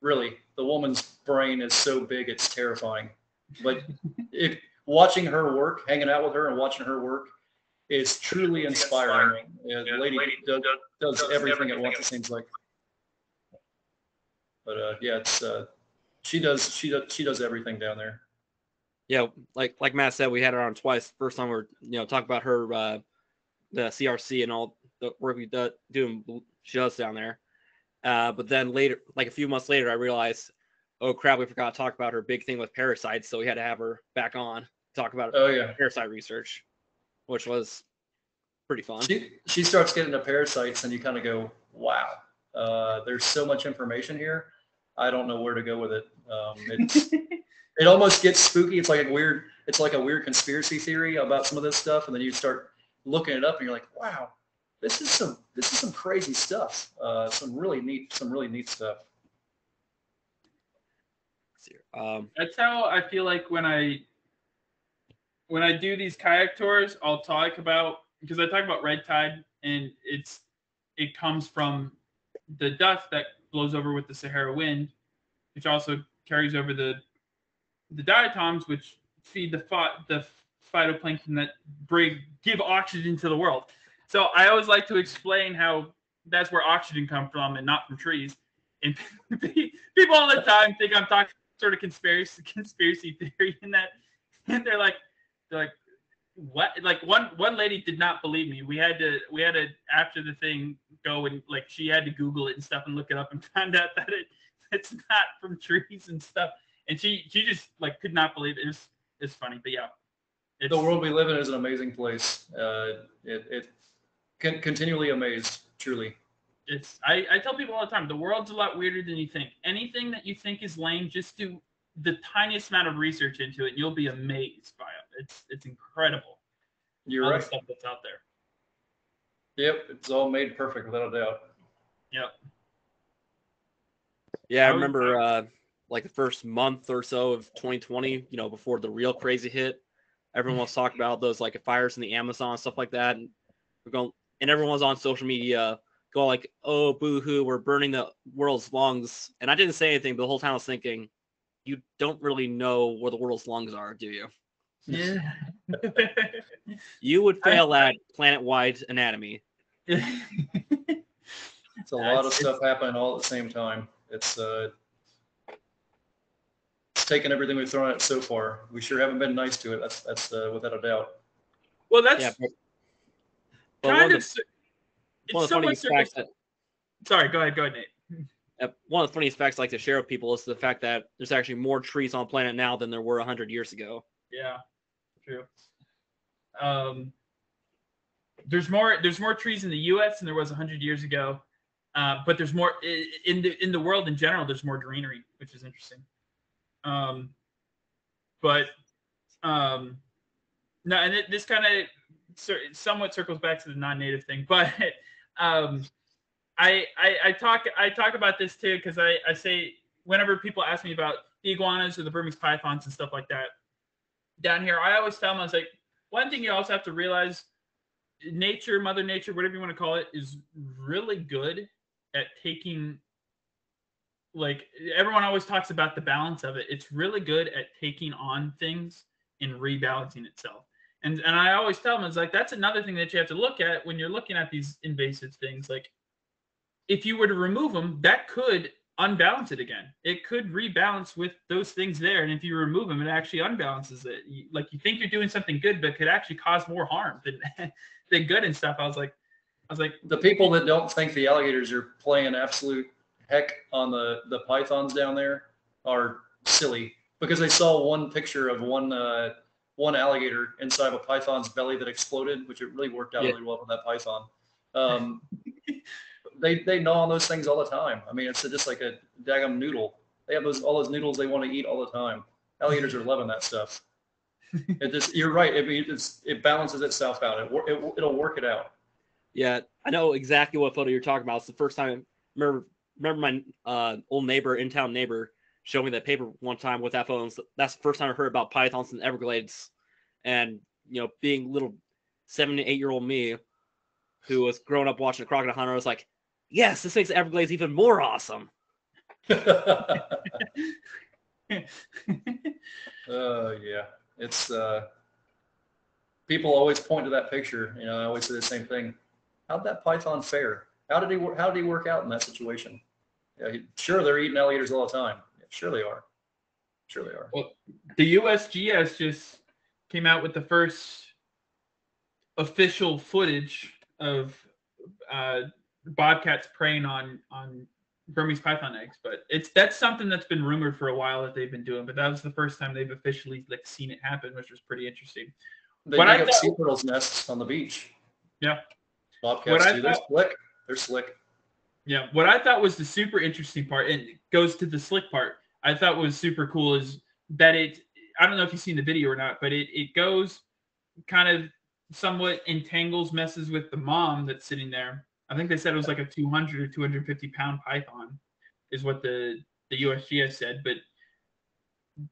really, the woman's brain is so big it's terrifying. But *laughs* if watching her work, hanging out with her and watching her work is truly inspiring. Yeah, the lady does, does everything at once. It seems like. But uh, yeah, it's uh, she does she does she does everything down there. Yeah, like like Matt said, we had her on twice. First time we are you know talking about her uh, the CRC and all the work we do doing she does down there. Uh, but then later, like a few months later, I realized, oh crap, we forgot to talk about her big thing with parasites, so we had to have her back on to talk about Oh yeah. parasite research, which was pretty fun. She she starts getting to parasites and you kind of go, wow, uh, there's so much information here. I don't know where to go with it. Um, it's *laughs* it almost gets spooky. It's like a weird it's like a weird conspiracy theory about some of this stuff, and then you start looking it up and you're like, wow, this is some this is some crazy stuff. Uh, some really neat some really neat stuff. Let's see here. Um, That's how I feel like when I when I do these kayak tours, I'll talk about because I talk about red tide and it's it comes from the dust that blows over with the Sahara wind, which also carries over the the diatoms, which feed the pho- the phytoplankton that bring give oxygen to the world. So I always like to explain how that's where oxygen comes from and not from trees. And *laughs* people all the time think I'm talking sort of conspiracy *laughs* conspiracy theory in that and they're like they're like what? Like one one lady did not believe me. We had to we had to after the thing go and like she had to google it and stuff and look it up and *laughs* found out that it it's not from trees and stuff. And she she just like could not believe it, it was it's funny but yeah it's, The world we live in is an amazing place. Uh, it it con- continually amazed, truly. it's I, I tell people all the time the world's a lot weirder than you think anything that you think is lame just do the tiniest amount of research into it and you'll be amazed by it It's it's incredible. You're all right. the stuff that's out there. Yep, it's all made perfect without a doubt. Yep. Yeah, I I remember uh, like the first month or so of 2020, you know, before the real crazy hit, everyone was talking about those like fires in the Amazon stuff like that, and we're going, and everyone was on social media going like, "Oh, boo-hoo, we're burning the world's lungs," and I didn't say anything, but the whole time I was thinking, you don't really know where the world's lungs are, do you? Yeah. You would *laughs* I- fail at planet-wide anatomy. *laughs* It's a Yeah, lot of stuff happening all at the same time. It's uh, it's taken everything we've thrown at it so far. We sure haven't been nice to it. That's that's uh, without a doubt. well, that's Yeah, but, but kind of of. the, one of the funniest facts that Sorry, go ahead, go ahead, Nate. Uh, one of the funniest facts I like to share with people is the fact that there's actually more trees on the planet now than there were 100 years ago. Yeah, true. Um, there's more there's more trees in the U.S. than there was 100 years ago, uh, but there's more in the in the world in general. There's more greenery, which is interesting. Um, but um, no, and it, this kind of somewhat circles back to the non-native thing, *laughs* but um, I, I I talk I talk about this too because I I say whenever people ask me about the iguanas or the Burmese pythons and stuff like that down here, I always tell them I was like, one thing you also have to realize, nature, Mother Nature, whatever you want to call it, is really good at taking. Like everyone always talks about the balance of it. It's really good at taking on things and rebalancing itself. And and I always tell them it's like that's another thing that you have to look at when you're looking at these invasive things. Like if you were to remove them, that could unbalance it again. It could rebalance with those things there, and if you remove them, it actually unbalances it. You, like you think you're doing something good, but could actually cause more harm than *laughs* than good and stuff. I was like, I was like, The people that don't think the alligators are playing absolute heck on the the pythons down there are silly because they saw one picture of one uh, one alligator inside of a python's belly that exploded, which it really worked out Yeah. really well for that python. Um, *laughs* they they gnaw on those things all the time. I mean, it's just like a daggum noodle. They have those all those noodles they want to eat all the time. Alligators are loving that stuff. *laughs* It just you're right. I mean, it's it balances itself out. It, it it'll work it out. Yeah, I know exactly what photo you're talking about. It's the first time I remember remember my uh, old neighbor, in town neighbor, showed me that paper one time with that s- That's the first time I heard about pythons in the Everglades, and you know, being little seven to eight year old me, who was growing up watching a crocodile hunter, I was like, yes, this makes the Everglades even more awesome. *laughs* *laughs* Oh yeah, it's uh, people always point to that picture. You know, I always say the same thing. How'd that python fare? How did he? How did he work out in that situation? Yeah, sure they're eating alligators all the time. Sure they are. Sure they are. Well, the USGS just came out with the first official footage of uh, bobcats preying on on Burmese python eggs. But it's that's something that's been rumored for a while that they've been doing. But that was the first time they've officially like seen it happen, which was pretty interesting. They What I up thought- sea turtles' nests on the beach. Yeah. Bobcats do. They're thought- slick. They're slick. Yeah, what I thought was the super interesting part, and goes to the slick part. I thought was super cool is that it. I don't know if you've seen the video or not, but it it goes kind of somewhat entangles, messes with the mom that's sitting there. I think they said it was like a 200 or 250 pound python, is what the the USGS said. But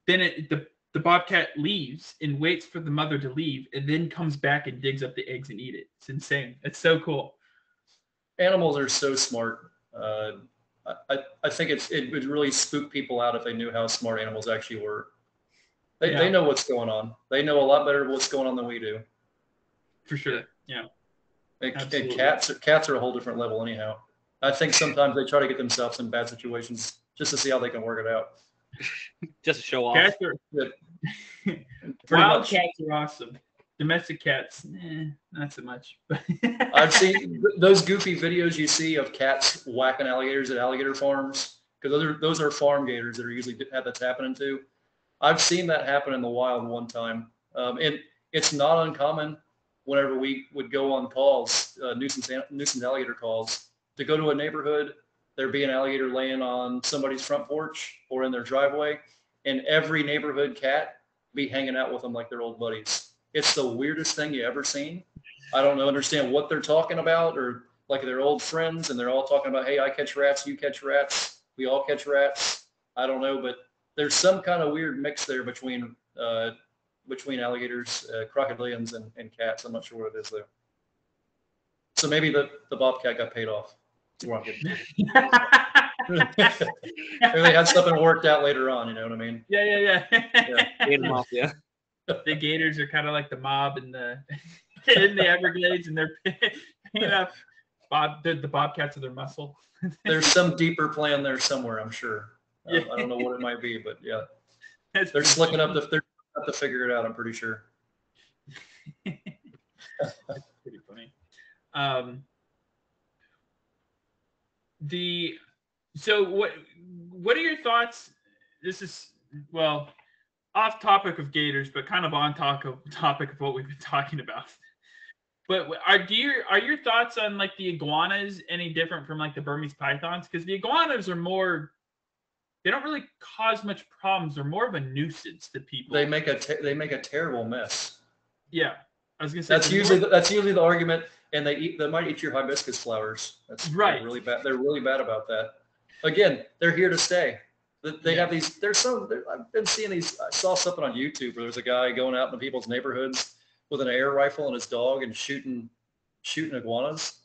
then it the the bobcat leaves and waits for the mother to leave, and then comes back and digs up the eggs and eat it. It's insane. It's so cool. Animals are so smart. Uh, I, I- I think it's it would really spook people out if they knew how smart animals actually were. They, Yeah. they know what's going on. They know a lot better what's going on than we do. For sure. Yeah. And, and cats are cats are a whole different level anyhow. I think sometimes they try to get themselves in bad situations just to see how they can work it out. *laughs* Just to show off. Cats are *laughs* Pretty wild much. cats are awesome. Domestic cats, eh, not so much. *laughs* I've seen those goofy videos you see of cats whacking alligators at alligator farms because those are those are farm gators that are usually that's happening to. I've seen that happen in the wild one time, um, and it's not uncommon. Whenever we would go on calls, uh, nuisance nuisance alligator calls, to go to a neighborhood, there'd be an alligator laying on somebody's front porch or in their driveway, and every neighborhood cat be hanging out with them like they're old buddies. It's the weirdest thing you ever seen. I don't know, understand what they're talking about or like they're old friends and they're all talking about, hey, I catch rats, you catch rats, we all catch rats. I don't know, but there's some kind of weird mix there between uh, between alligators, uh, crocodilians, and, and cats. I'm not sure what it is though. So maybe the, the bobcat got paid off. That's where I'm getting- Maybe *laughs* *laughs* they had something worked out later on. You know what I mean? yeah, yeah, yeah. Gator Mafia. The Gators are kind of like the mob in the *laughs* in the Everglades, and they're *laughs* you know, Bob the, the Bobcats are their muscle. *laughs* There's some deeper plan there somewhere. I'm sure. Um, Yeah. I don't know what it might be, but yeah, That's they're slicking up funny. they're up to figure it out. I'm pretty sure. pretty funny. Um, the so what what are your thoughts? This is well off topic of Gators, but kind of on topic of *laughs* topic of what we've been talking about. But are do your are your thoughts on like the iguanas any different from like the Burmese pythons? Because the iguanas are more they don't really cause much problems. They're more of a nuisance to people. They make a te- they make a terrible mess. yeah. I was gonna say That's usually more- the, that's usually the argument, and they eat they might eat your hibiscus flowers. That's Right. Really bad. They're really bad about that. Again, they're here to stay. They- They have these. There's some. there- I've been seeing these. I saw something on YouTube where there's a guy going out in people's neighborhoods with an air rifle and his dog and shooting shooting iguanas.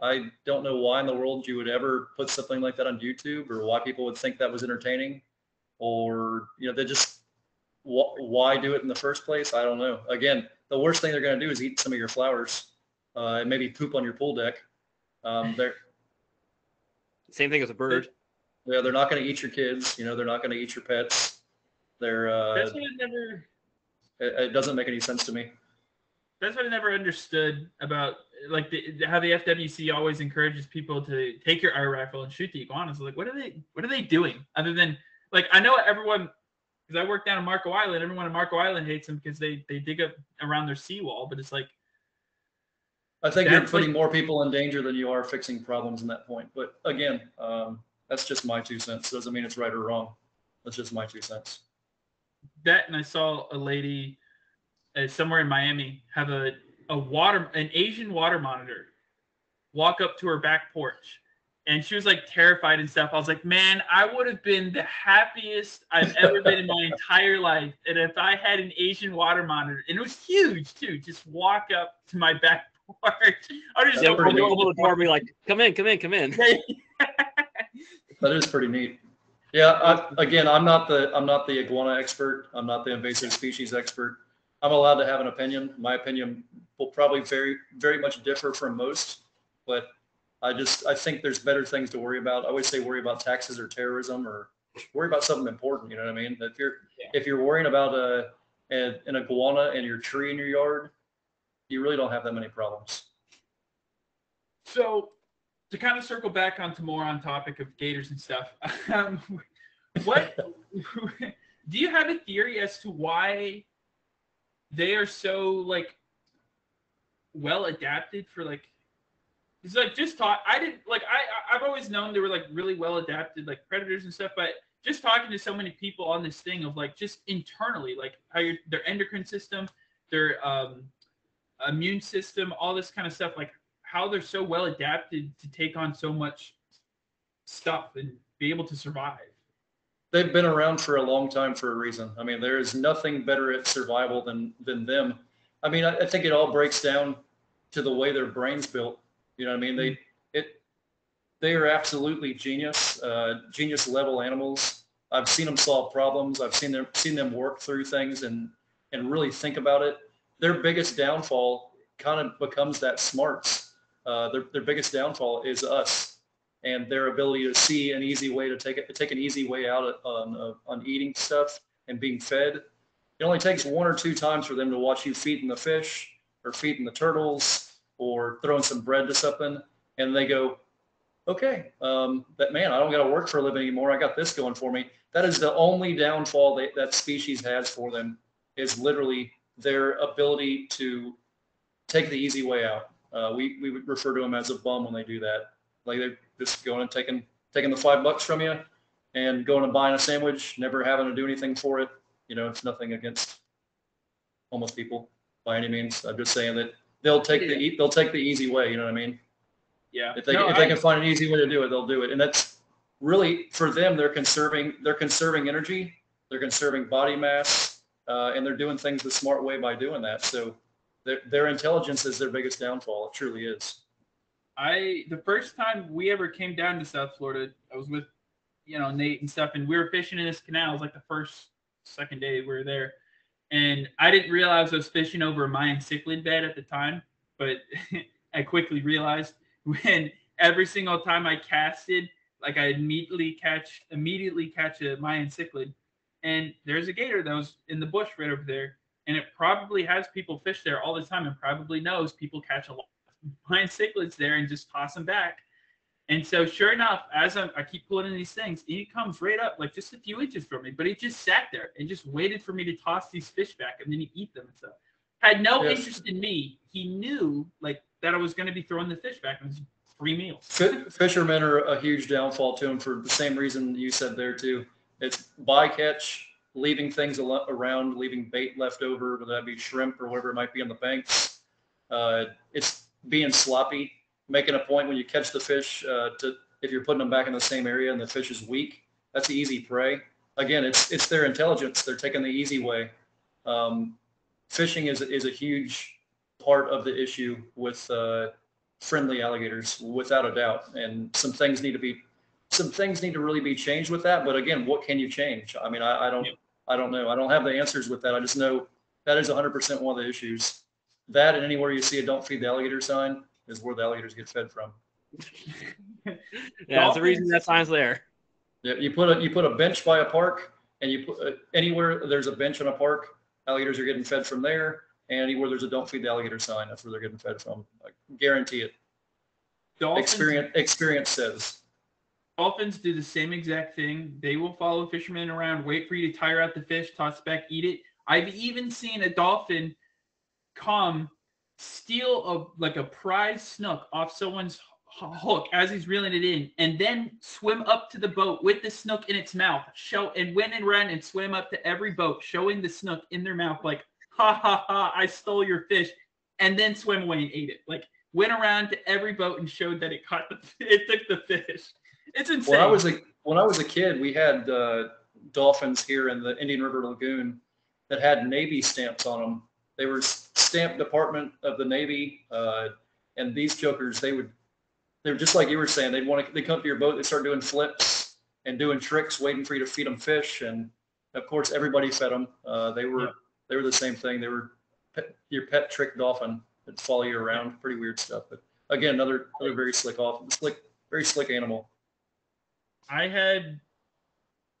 I don't know why in the world you would ever put something like that on YouTube or why people would think that was entertaining or you know they just wh- why do it in the first place? I don't know. Again, the worst thing they're going to do is eat some of your flowers uh, and maybe poop on your pool deck. Um, they're Same thing as a bird. Yeah, they're not going to eat your kids. You know, they're not going to eat your pets. They're uh, that's what I never it, it doesn't make any sense to me. that's what I never understood about like the, how the FWC always encourages people to take your air rifle and shoot the iguanas. Like, what are they? What are they doing other than like? I know everyone because I work down in Marco Island. Everyone in Marco Island hates them because they they dig up around their seawall. But it's like, I think you're putting like- more people in danger than you are fixing problems in that point. But again, um, that's just my two cents. Doesn't mean it's right or wrong. That's just my two cents. that and I saw a lady uh, somewhere in Miami have a a water an Asian water monitor walk up to her back porch and she was like terrified and stuff. I was like, man, I would have been the happiest I've ever been in my entire life. And if I had an Asian water monitor, and it was huge too, just walk up to my back porch. *laughs* I was just Yeah, Open, neat. open the door and be like, come in, come in, come in. *laughs* That is pretty neat. Yeah, I, again, I'm not the I'm not the iguana expert. I'm not the invasive species expert. I'm allowed to have an opinion. My opinion will probably very very much differ from most, but I just I think there's better things to worry about. I always say worry about taxes or terrorism or worry about something important. You know what I mean? If you're Yeah. if you're worrying about a, a an iguana and your tree in your yard, you really don't have that many problems. So to kind of circle back onto more on topic of gators and stuff, *laughs* um, what *laughs* do you have a theory as to why they are so like well adapted for like it's like just talk i didn't like i I- i've always known they were like really well adapted like predators and stuff but just talking to so many people on this thing of like just internally like how your their endocrine system their um immune system all this kind of stuff like how they're so well adapted to take on so much stuff and be able to survive they've been around for a long time for a reason. I mean, there is nothing better at survival than than them. I mean, I, I think it all breaks down to the way their brains built. You know what I mean? They it they are absolutely genius, uh, genius level animals. I've seen them solve problems. I've seen them seen them work through things and and really think about it. Their biggest downfall kind of becomes that smarts. Uh, their their biggest downfall is us and their ability to see an easy way to take it, take an easy way out on, uh, on eating stuff and being fed. It only takes one or two times for them to watch you feeding the fish or feeding the turtles or throwing some bread to something. And they go, okay, um, that man, I don't got to work for a living anymore. I got this going for me. That is the only downfall that, that species has for them is literally their ability to take the easy way out. Uh, we, we would refer to them as a bum when they do that. Like they're just going and taking taking the five bucks from you and going and buying a sandwich, never having to do anything for it. You know, it's nothing against homeless people by any means. I'm just saying that they'll take the e- they'll take the easy way. You know what I mean? Yeah. If they No, if they I- can find an easy way to do it, they'll do it. And that's really for them. They're conserving they're conserving energy. They're conserving body mass, uh, and they're doing things the smart way by doing that. So their their intelligence is their biggest downfall. It truly is. I the first time we ever came down to South Florida, I was with you know Nate and stuff, and we were fishing in this canal. It was like the first second day we were there, and I didn't realize I was fishing over Mayan cichlid bed at the time, but *laughs* I quickly realized when every single time I casted, like I immediately catch immediately catch a Mayan cichlid, and there's a gator that was in the bush right over there, and it probably has people fish there all the time, and probably knows people catch a lot Mayan cichlids there and just toss them back. And so, sure enough, as I'm, I keep pulling in these things, he comes right up, like just a few inches from me, but he just sat there and just waited for me to toss these fish back, and then he eat them and stuff. Had no Yes. interest in me. He knew like that I was going to be throwing the fish back. It was three meals. Fishermen are a huge downfall to them for the same reason you said there too. It's bycatch, leaving things around, leaving bait left over, whether that be shrimp or whatever it might be on the banks. Uh, it's being sloppy, making a point when you catch the fish uh, to if you're putting them back in the same area and the fish is weak, that's easy prey. Again, it's it's their intelligence. They're taking the easy way. Um, fishing is is a huge part of the issue with uh, friendly alligators, without a doubt. And some things need to be some things need to really be changed with that. But again, what can you change? I mean, I, I don't. I don't know. I don't have the answers with that. I just know that is 100% one of the issues. That and anywhere you see a "Don't feed the alligator" sign is where the alligators get fed from. *laughs* Yeah, that's the reason that sign's there. Yeah, you put a you put a bench by a park, and you put uh, anywhere there's a bench in a park, alligators are getting fed from there. And anywhere there's a "Don't feed the alligator" sign, that's where they're getting fed from. I guarantee it. Dolphins, Experience experience says. Dolphins do the same exact thing. They will follow fishermen around, wait for you to tire out the fish, toss back, eat it. I've even seen a dolphin come steal a like a prize snook off someone's hook as he's reeling it in, and then swim up to the boat with the snook in its mouth. Show and went and ran and swim up to every boat, showing the snook in their mouth, like ha ha ha, I stole your fish, and then swim away and ate it. Like went around to every boat and showed that it caught the *laughs* it took the fish. It's insane. When I was a when I was a kid, we had uh, dolphins here in the Indian River Lagoon that had Navy stamps on them. They were stamp Department of the Navy, uh, and these jokers they would they were just like you were saying. They'd want to they come to your boat, they start doing flips and doing tricks, waiting for you to feed them fish, and of course everybody fed them. Uh, they were Yeah. they were the same thing. They were pet, your pet trick dolphin that follow you around. Pretty weird stuff, but again, another another very slick off slick very slick animal. I had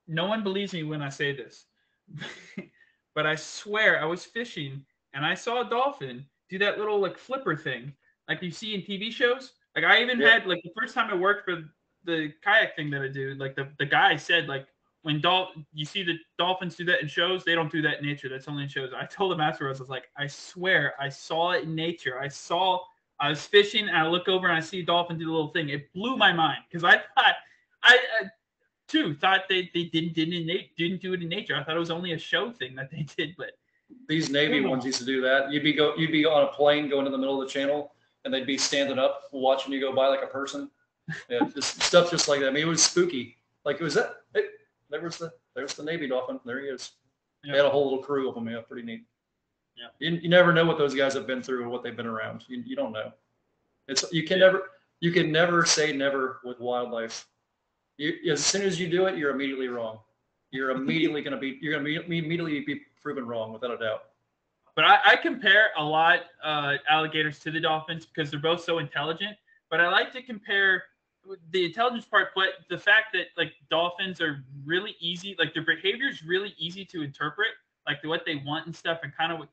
no one believes me when I say this, *laughs* but I swear I was fishing and I saw a dolphin do that little like flipper thing, like you see in TV shows. Like I even Yeah. had like the first time I worked for the kayak thing that I do, like the, the guy said like when dol you see the dolphins do that in shows, they don't do that in nature. That's only in shows. I told him afterwards, I was like, I swear I saw it in nature. I saw I was fishing and I look over and I see a dolphin do the little thing. It blew my mind because I thought I, I too thought they, they didn't didn't didn't do it in nature. I thought it was only a show thing that they *laughs* did, but These Navy ones used to do that. You'd be go, you'd be on a plane going in the middle of the channel, and they'd be standing up watching you go by like a person. Yeah, *laughs* just stuff just like that. I mean, it was spooky. Like it was that. It, there was the there's the Navy dolphin. There he is. They had a whole little crew of them. Yeah, pretty neat. Yeah. You, you never know what those guys have been through or what they've been around. You, you don't know. It's you can Yeah. never you can never say never with wildlife. You, as soon as you do it, you're immediately wrong. You're immediately going to be you're going to be immediately be proven wrong without a doubt. but I, I compare a lot uh, alligators to the dolphins because they're both so intelligent. But I like to compare the intelligence part, but the fact that like dolphins are really easy, like their behavior is really easy to interpret, like what they want and stuff, and kind of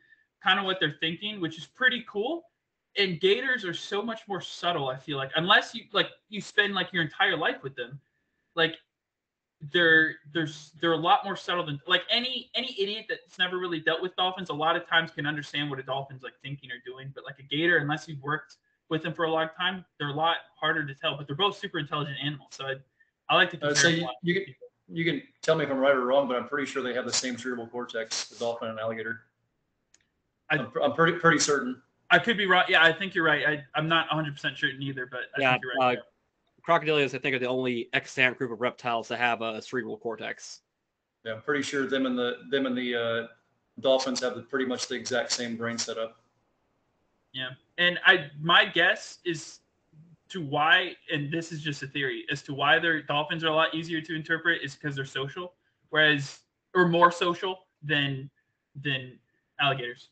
kind of what they're thinking, which is pretty cool. And gators are so much more subtle. I feel like unless you like you spend like your entire life with them, like they're there's they're a lot more subtle than like any any idiot that's never really dealt with dolphins a lot of times can understand what a dolphin's like thinking or doing but like a gator unless you've worked with them for a long time they're a lot harder to tell but they're both super intelligent animals so i, I like to Uh, compare so you, you can you can tell me if I'm right or wrong, but I'm pretty sure they have the same cerebral cortex, the dolphin and alligator. I- I'm, I'm pretty, pretty certain. I could be wrong. Yeah, I think you're right. I, I'm not 100 percent sure neither, but I Yeah, think you're right. uh, crocodilians, I think, are the only extant group of reptiles that have a cerebral cortex. Yeah, I'm pretty sure them and the, them and the, uh, dolphins have the, pretty much the exact same brain setup. Yeah, and I my guess is to why, and this is just a theory, as to why their dolphins are a lot easier to interpret is because they're social, whereas or more social than than alligators.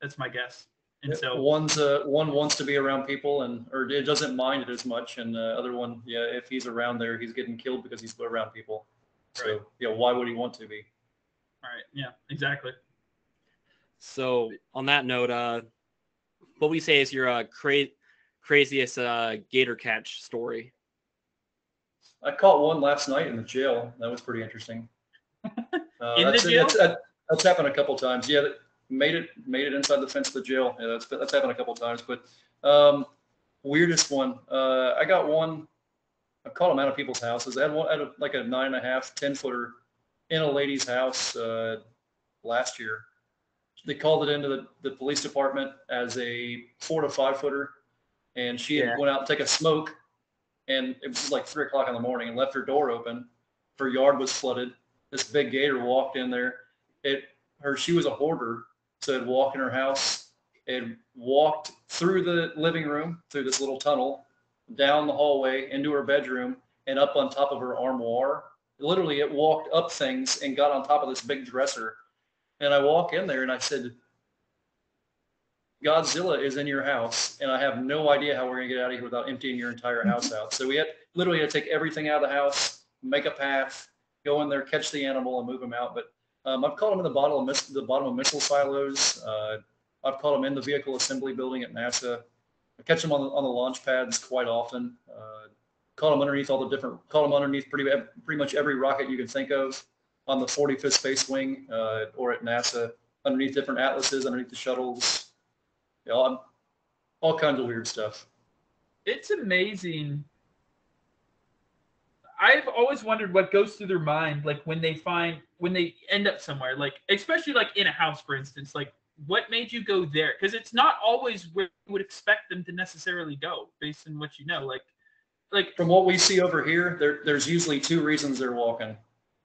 That's my guess. And Yeah, so One's, uh, one wants to be around people and, or it doesn't mind it as much. And the other one, yeah, if he's around there, he's getting killed because he's around people. So, Right. yeah, why would he want to be? all right, yeah, exactly. So on that note, uh, what we say is your uh, cra- craziest uh, gator catch story. I caught one last night in the jail. That was pretty interesting. *laughs* Uh, In the that's, jail? That's, that's happened a couple times. Yeah, that- made it made it inside the fence of the jail. Yeah, that's that's happened a couple times. But um, weirdest one, uh, I got one. I caught them out of people's houses. I had one, I had like a nine and a half, ten footer in a lady's house uh, last year. They called it into the, the police department as a four to five footer, and she had Yeah. went out and take a smoke, and it was like three o'clock in the morning, and left her door open. Her yard was flooded. This big gator walked in there. It her she was a hoarder, so it walked in her house. and walked through the living room through this little tunnel, down the hallway into her bedroom, and up on top of her armoire. Literally, it walked up things and got on top of this big dresser. And I walk in there and I said, Godzilla is in your house, and I have no idea how we're gonna get out of here without emptying your entire mm-hmm. house out. So we had literally had to take everything out of the house, make a path, go in there, catch the animal, and move him out. But um, I've caught them in the bottom of the bottom of missile silos. Uh, I've caught them in the vehicle assembly building at NASA. I catch them on the, on the launch pads quite often. Uh, caught them underneath all the different. Caught them underneath pretty pretty much every rocket you can think of on the 45th Space Wing uh, or at NASA, underneath different atlases, underneath the shuttles. Yeah, all, all kinds of weird stuff. It's amazing. I've always wondered what goes through their mind, like when they find when they end up somewhere, like especially like in a house, for instance. Like, what made you go there? Because it's not always where you would expect them to necessarily go, based on what you know. Like, like From what we see over here, there, there's usually two reasons they're walking.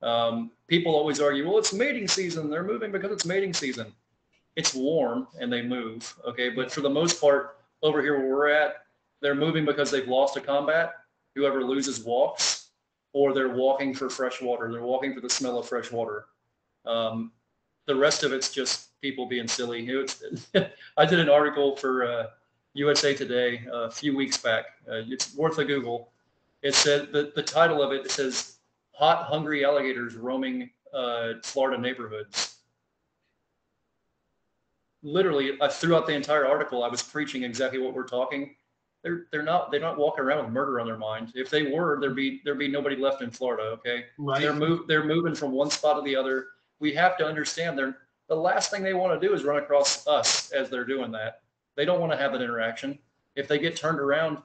Um, people always argue, well, it's mating season. They're moving because it's mating season. It's warm and they move. Okay. But for the most part, over here where we're at, they're moving because they've lost a combat. Whoever loses walks, or they're walking for fresh water. They're walking for the smell of fresh water. Um, the rest of it's just people being silly. It's, *laughs* I did an article for uh, USA Today a few weeks back. Uh, it's worth a Google. It said the, the title of it, it says hot, hungry alligators roaming uh, Florida neighborhoods. Literally, throughout the entire article, I was preaching exactly what we're talking. They're they're not they're not walking around with murder on their mind. If they were, there'd be there'd be nobody left in Florida. Okay, right. they're move they're moving from one spot to the other. We have to understand they're the last thing they want to do is run across us as they're doing that. They don't want to have that interaction. If they get turned around,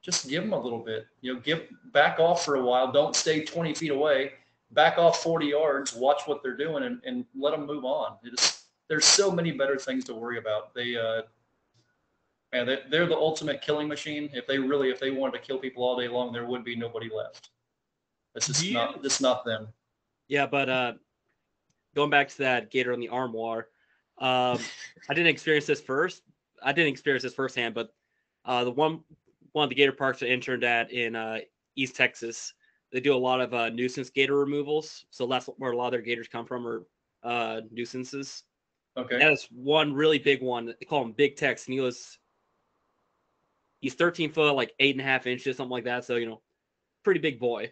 just give them a little bit. You know, give back off for a while. Don't stay 20 feet away. Back off 40 yards. Watch what they're doing and, and let them move on. There's so many better things to worry about. They, uh, man, they, they're the ultimate killing machine. If they really, if they wanted to kill people all day long, there would be nobody left. Do you- not, it's not them. Yeah, but uh, going back to that gator in the armoire, um, *laughs* I didn't experience this first. I didn't experience this firsthand, but uh, the one one of the gator parks I interned at in uh, East Texas, they do a lot of uh, nuisance gator removals. So that's where a lot of their gators come from, or uh, nuisances. Okay. That is one really big one. They call him Big Tex, and he was he's 13 foot, like eight and a half inches, something like that. So you know, pretty big boy.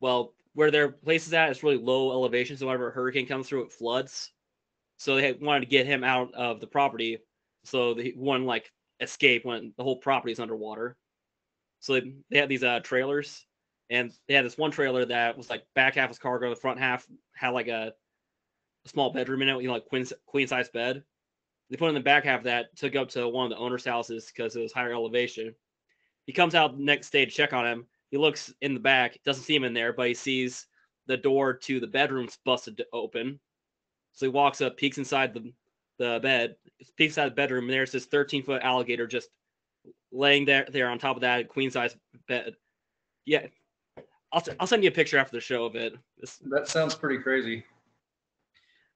Well, where their place is at is really low elevation, so whenever a hurricane comes through, it floods. So they wanted to get him out of the property, so they one like escape when the whole property is underwater. So they, they had these uh trailers, and they had this one trailer that was like back half was cargo, the front half had like a, a small bedroom in it, you know, like queen queen size bed. They put in the back half of that, took up to one of the owner's houses because it was higher elevation. He comes out the next day to check on him. He looks in the back, doesn't see him in there, but he sees the door to the bedroom's busted open. So he walks up, peeks inside the the bed, peeks inside the bedroom, and there's this 13 foot alligator just laying there there on top of that queen size bed. Yeah, I'll I'll send you a picture after the show of it. It's, That sounds pretty crazy.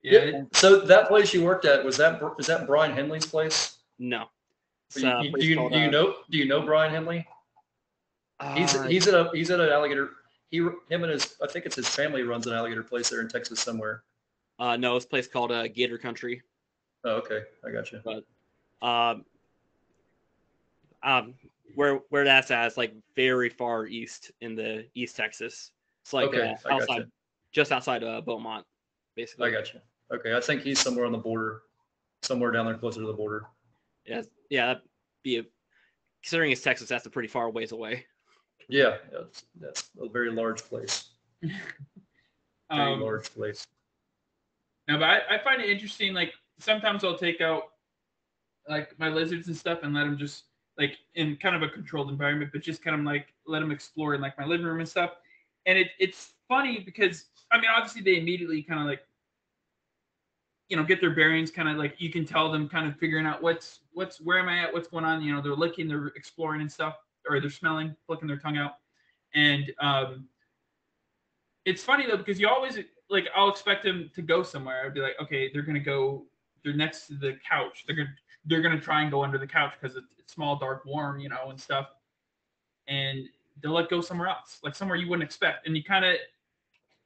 Yeah. So that place you worked at was that is that Brian Henley's place? no. You- uh, you- do you do you uh, know do you know Brian Henley? He's uh, he's at a he's at an alligator. He him and his I think it's his family runs an alligator place there in Texas somewhere. uh, no, it's a place called uh, Gator Country. Oh, okay, I got you. But um, um, where where that's at is like very far east in the East Texas. It's like Okay, uh, outside, just outside uh, Beaumont, basically. I got you. Okay, I think he's somewhere on the border, somewhere down there closer to the border. Yeah, yeah. That'd be a, considering it's Texas, that's a pretty far ways away. Yeah, that's, that's a very large place. *laughs* Very um, large place. No, but I, I find it interesting. Like sometimes I'll take out like my lizards and stuff and let them just like in kind of a controlled environment, but just kind of like let them explore in like my living room and stuff. And it, it's funny because I mean, obviously they immediately kind of like you know get their bearings. Kind of like you can tell them kind of figuring out what's what's where am I at, what's going on. You know, they're licking, they're exploring and stuff, or they're smelling, flicking their tongue out, and um, it's funny though because you always like I'll expect them to go somewhere. I'd be like, okay, they're gonna go. They're next to the couch. They're gonna they're gonna try and go under the couch because it's, it's small, dark, warm, you know, and stuff. And they'll let go somewhere else, like somewhere you wouldn't expect. And you kind of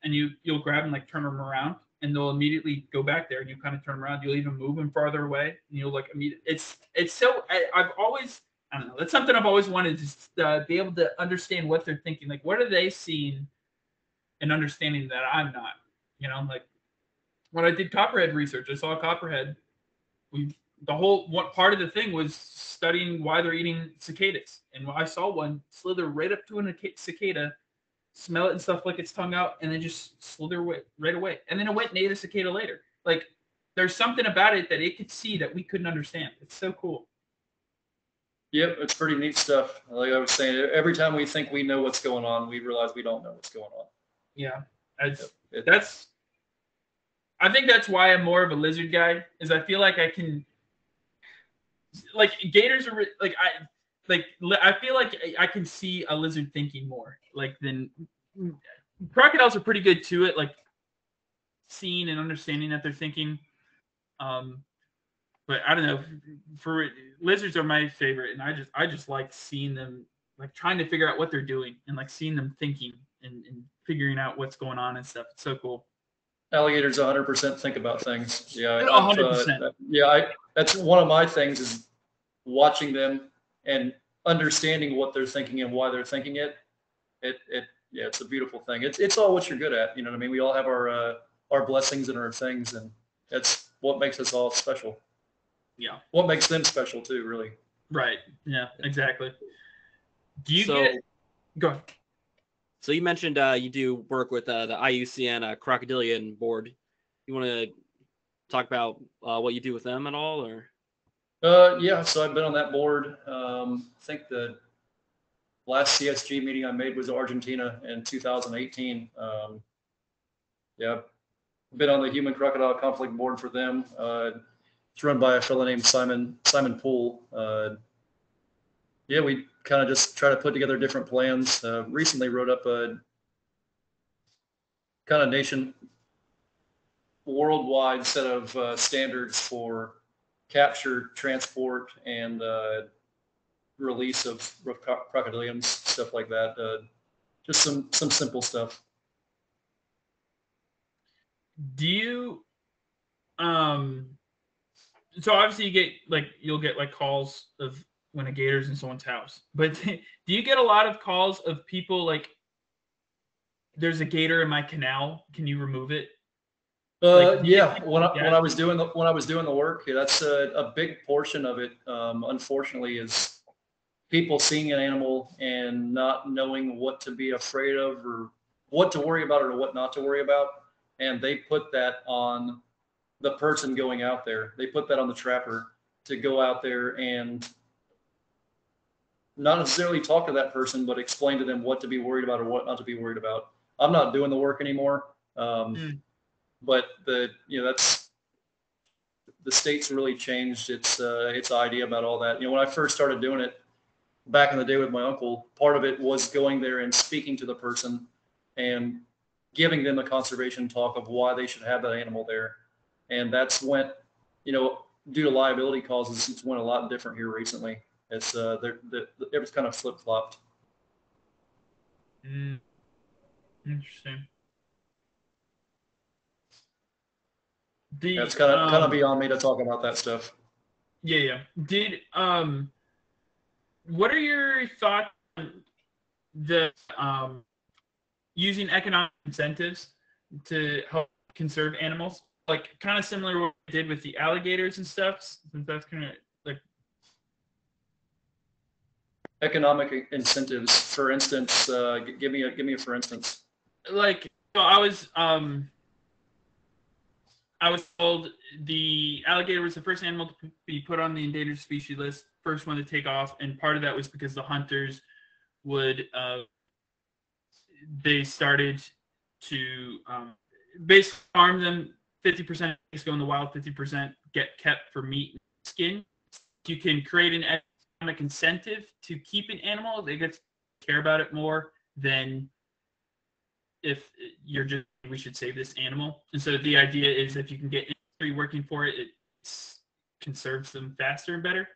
and you you'll grab and like turn them around, and they'll immediately go back there. And you kind of turn around. You'll even move them farther away, and you'll like immediate. It's it's so I, I've always I don't know. That's something I've always wanted to uh, be able to understand what they're thinking. Like, what are they seeing and understanding that I'm not? You know, I'm like when I did copperhead research, I saw a copperhead. We the whole what part of the thing was studying why they're eating cicadas, and I saw one slither right up to a cicada, smell it and stuff like its tongue out, and then just slither away right away, and then it went and ate a cicada later. Like there's something about it that it could see that we couldn't understand. It's so cool. Yep, it's pretty neat stuff. Like I was saying, every time we think we know what's going on, we realize we don't know what's going on. Yeah, It- that's. I think that's why I'm more of a lizard guy. Is I feel like I can. Like gators are like I like I feel like I- can see a lizard thinking more like than crocodiles are pretty good to it like seeing and understanding that they're thinking. Um, but I don't know. For lizards are my favorite, and I just I just like seeing them like trying to figure out what they're doing and like seeing them thinking and, and figuring out what's going on and stuff. It's so cool. Alligators 100% think about things. Yeah, A I've, hundred uh, yeah, I, that's one of my things is watching them and understanding what they're thinking and why they're thinking it. It, it, yeah, it's a beautiful thing. It's, it's all what you're good at. You know what I mean? We all have our, uh, our blessings and our things, and that's what makes us all special. Yeah. What makes them special too, really. Right. Yeah. Exactly. Do you so, get? Go. Ahead. so you mentioned uh, you do work with uh, the IUCN uh, Crocodilian Board. You want to talk about uh, what you do with them at all, or? Uh, yeah, so I've been on that board. Um, I think the last CSG meeting I made was Argentina in 2018. Um, yeah, been on the Human Crocodile Conflict Board for them. Uh, it's run by a fellow named Simon Simon Poole. Uh, yeah, we kind of just try to put together different plans. Uh, recently wrote up a kind of nation worldwide set of uh, standards for capture, transport, and uh, release of crocodilians, stuff like that. Uh, just some some simple stuff. Do you? Um. So obviously you get like you'll get like calls of when a gator's in someone's house, but *laughs* do you get a lot of calls of people like? There's a gator in my canal. Can you remove it? Uh, Like, yeah, when I, yeah. when I was doing the, when I was doing the work, yeah, that's a, a big portion of it. Um, unfortunately, is people seeing an animal and not knowing what to be afraid of or what to worry about or what not to worry about, and they put that on the person going out there. They put that on the trapper to go out there and not necessarily talk to that person, but explain to them what to be worried about or what not to be worried about. I'm not doing the work anymore. Um, Mm. But the, you know, that's, the state's really changed its, uh, its idea about all that. You know, when I first started doing it back in the day with my uncle, part of it was going there and speaking to the person and giving them a conservation talk of why they should have that animal there. And that's went, you know, due to liability causes, it's went a lot different here recently. It's, uh, they're, the, it was kind of flip flopped. Mm. Interesting. The, It's kind of, kind of um, beyond me to talk about that stuff. Yeah, yeah. Did um, what are your thoughts on the um, using economic incentives to help conserve animals? Like kind of similar to what we did with the alligators and stuff. Since that's kind of like Economic incentives, for instance, uh, give me a, give me a for instance. like so I was um I was told the alligator was the first animal to be put on the endangered species list, first one to take off, and part of that was because the hunters would uh they started to um basically farm them 50% go in the wild 50% get kept for meat and skin. You can create an economic incentive to keep an animal they get to care about it more than if you're just we should save this animal and so the idea is if you can get industry working for it it conserves them faster and better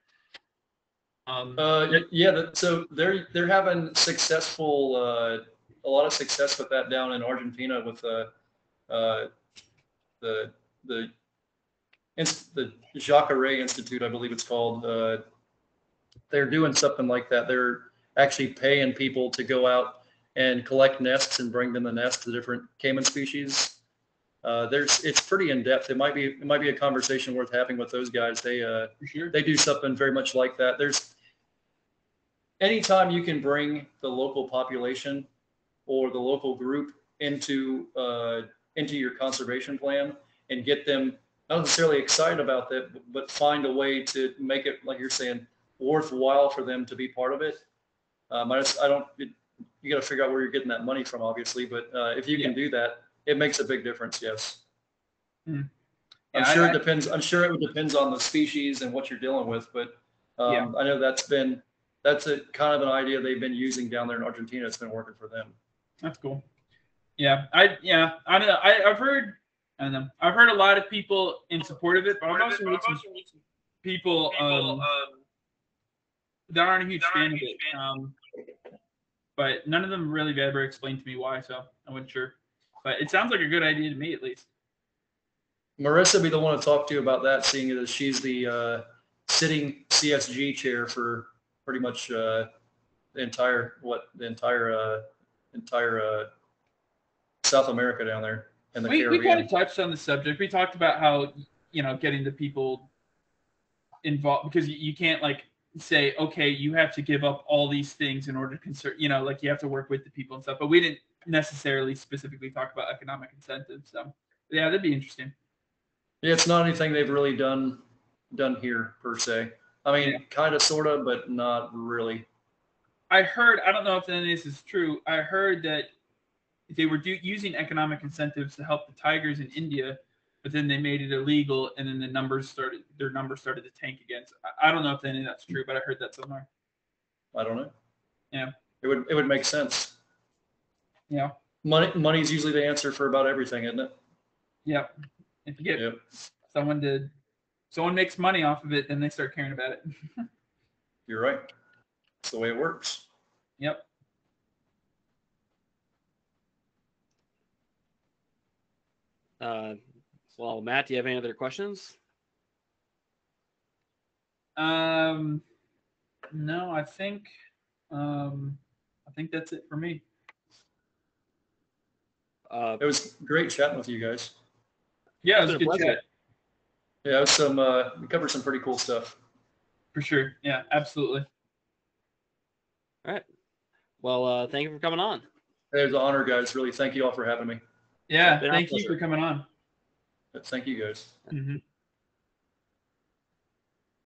um Uh, yeah, so they're, they're having successful, uh, a lot of success with that down in Argentina with, uh, uh, the, the, the Jacare Institute, I believe it's called, uh, they're doing something like that. They're actually paying people to go out and collect nests and bring them the nests to different caiman species. Uh, there's, it's pretty in depth. It might be, it might be a conversation worth having with those guys. They, uh, sure they do something very much like that. There's anytime you can bring the local population or the local group into uh, into your conservation plan and get them not necessarily excited about that, but find a way to make it, like you're saying, worthwhile for them to be part of it. Um, I just, I don't, it, you got to figure out where you're getting that money from, obviously, but uh, if you can do that, it makes a big difference. Yes. I'm Yeah, I- sure I- it depends. I'm sure it depends on the species and what you're dealing with, but um, Yeah. I know that's been that's a kind of an idea they've been using down there in Argentina. It's been working for them. That's cool. Yeah, I yeah, I don't know. I, I've heard I don't know. I've heard a lot of people in support of it, but I've also met some people um, that aren't a huge fan of it. Um, but none of them really ever explained to me why, so I wasn't sure. But it sounds like a good idea to me, at least. Marisa be the one to talk to you about that, seeing as she's the uh, sitting CSG chair for pretty much uh, the entire what the entire uh, entire uh, South America down there and the We, we Caribbean. kind of touched on the subject. We talked about how you know getting the people involved because you, you can't like say okay you have to give up all these things in order to conserve you know like you have to work with the people and stuff but we didn't necessarily specifically talk about economic incentives so yeah that'd be interesting Yeah, it's not anything they've really done done here per se. I mean, Yeah. kind of, sort of, but not really. i heard i don't know if any of this is true i heard that they were do, using economic incentives to help the tigers in india but then they made it illegal and then the numbers started their numbers started to tank again so I, I don't know if any of that's true but i heard that somewhere I don't know. Yeah. It would it would make sense. yeah Money money's usually the answer for about everything, isn't it? Yep. If you get Yep. someone to, someone makes money off of it, then they start caring about it. *laughs* You're right. That's the way it works. yep. Uh, well, Matt, do you have any other questions? Um, no, I think, um, I think that's it for me. Uh, It was great chatting with you guys. Yeah, it was a good pleasure. chat Yeah, it was some uh, we covered some pretty cool stuff. for sure. Yeah, absolutely. All right. Well, uh, thank you for coming on. It was an honor, guys. Really, thank you all for having me. Yeah, thank you pleasure. for coming on. Thank you, guys. Mhm.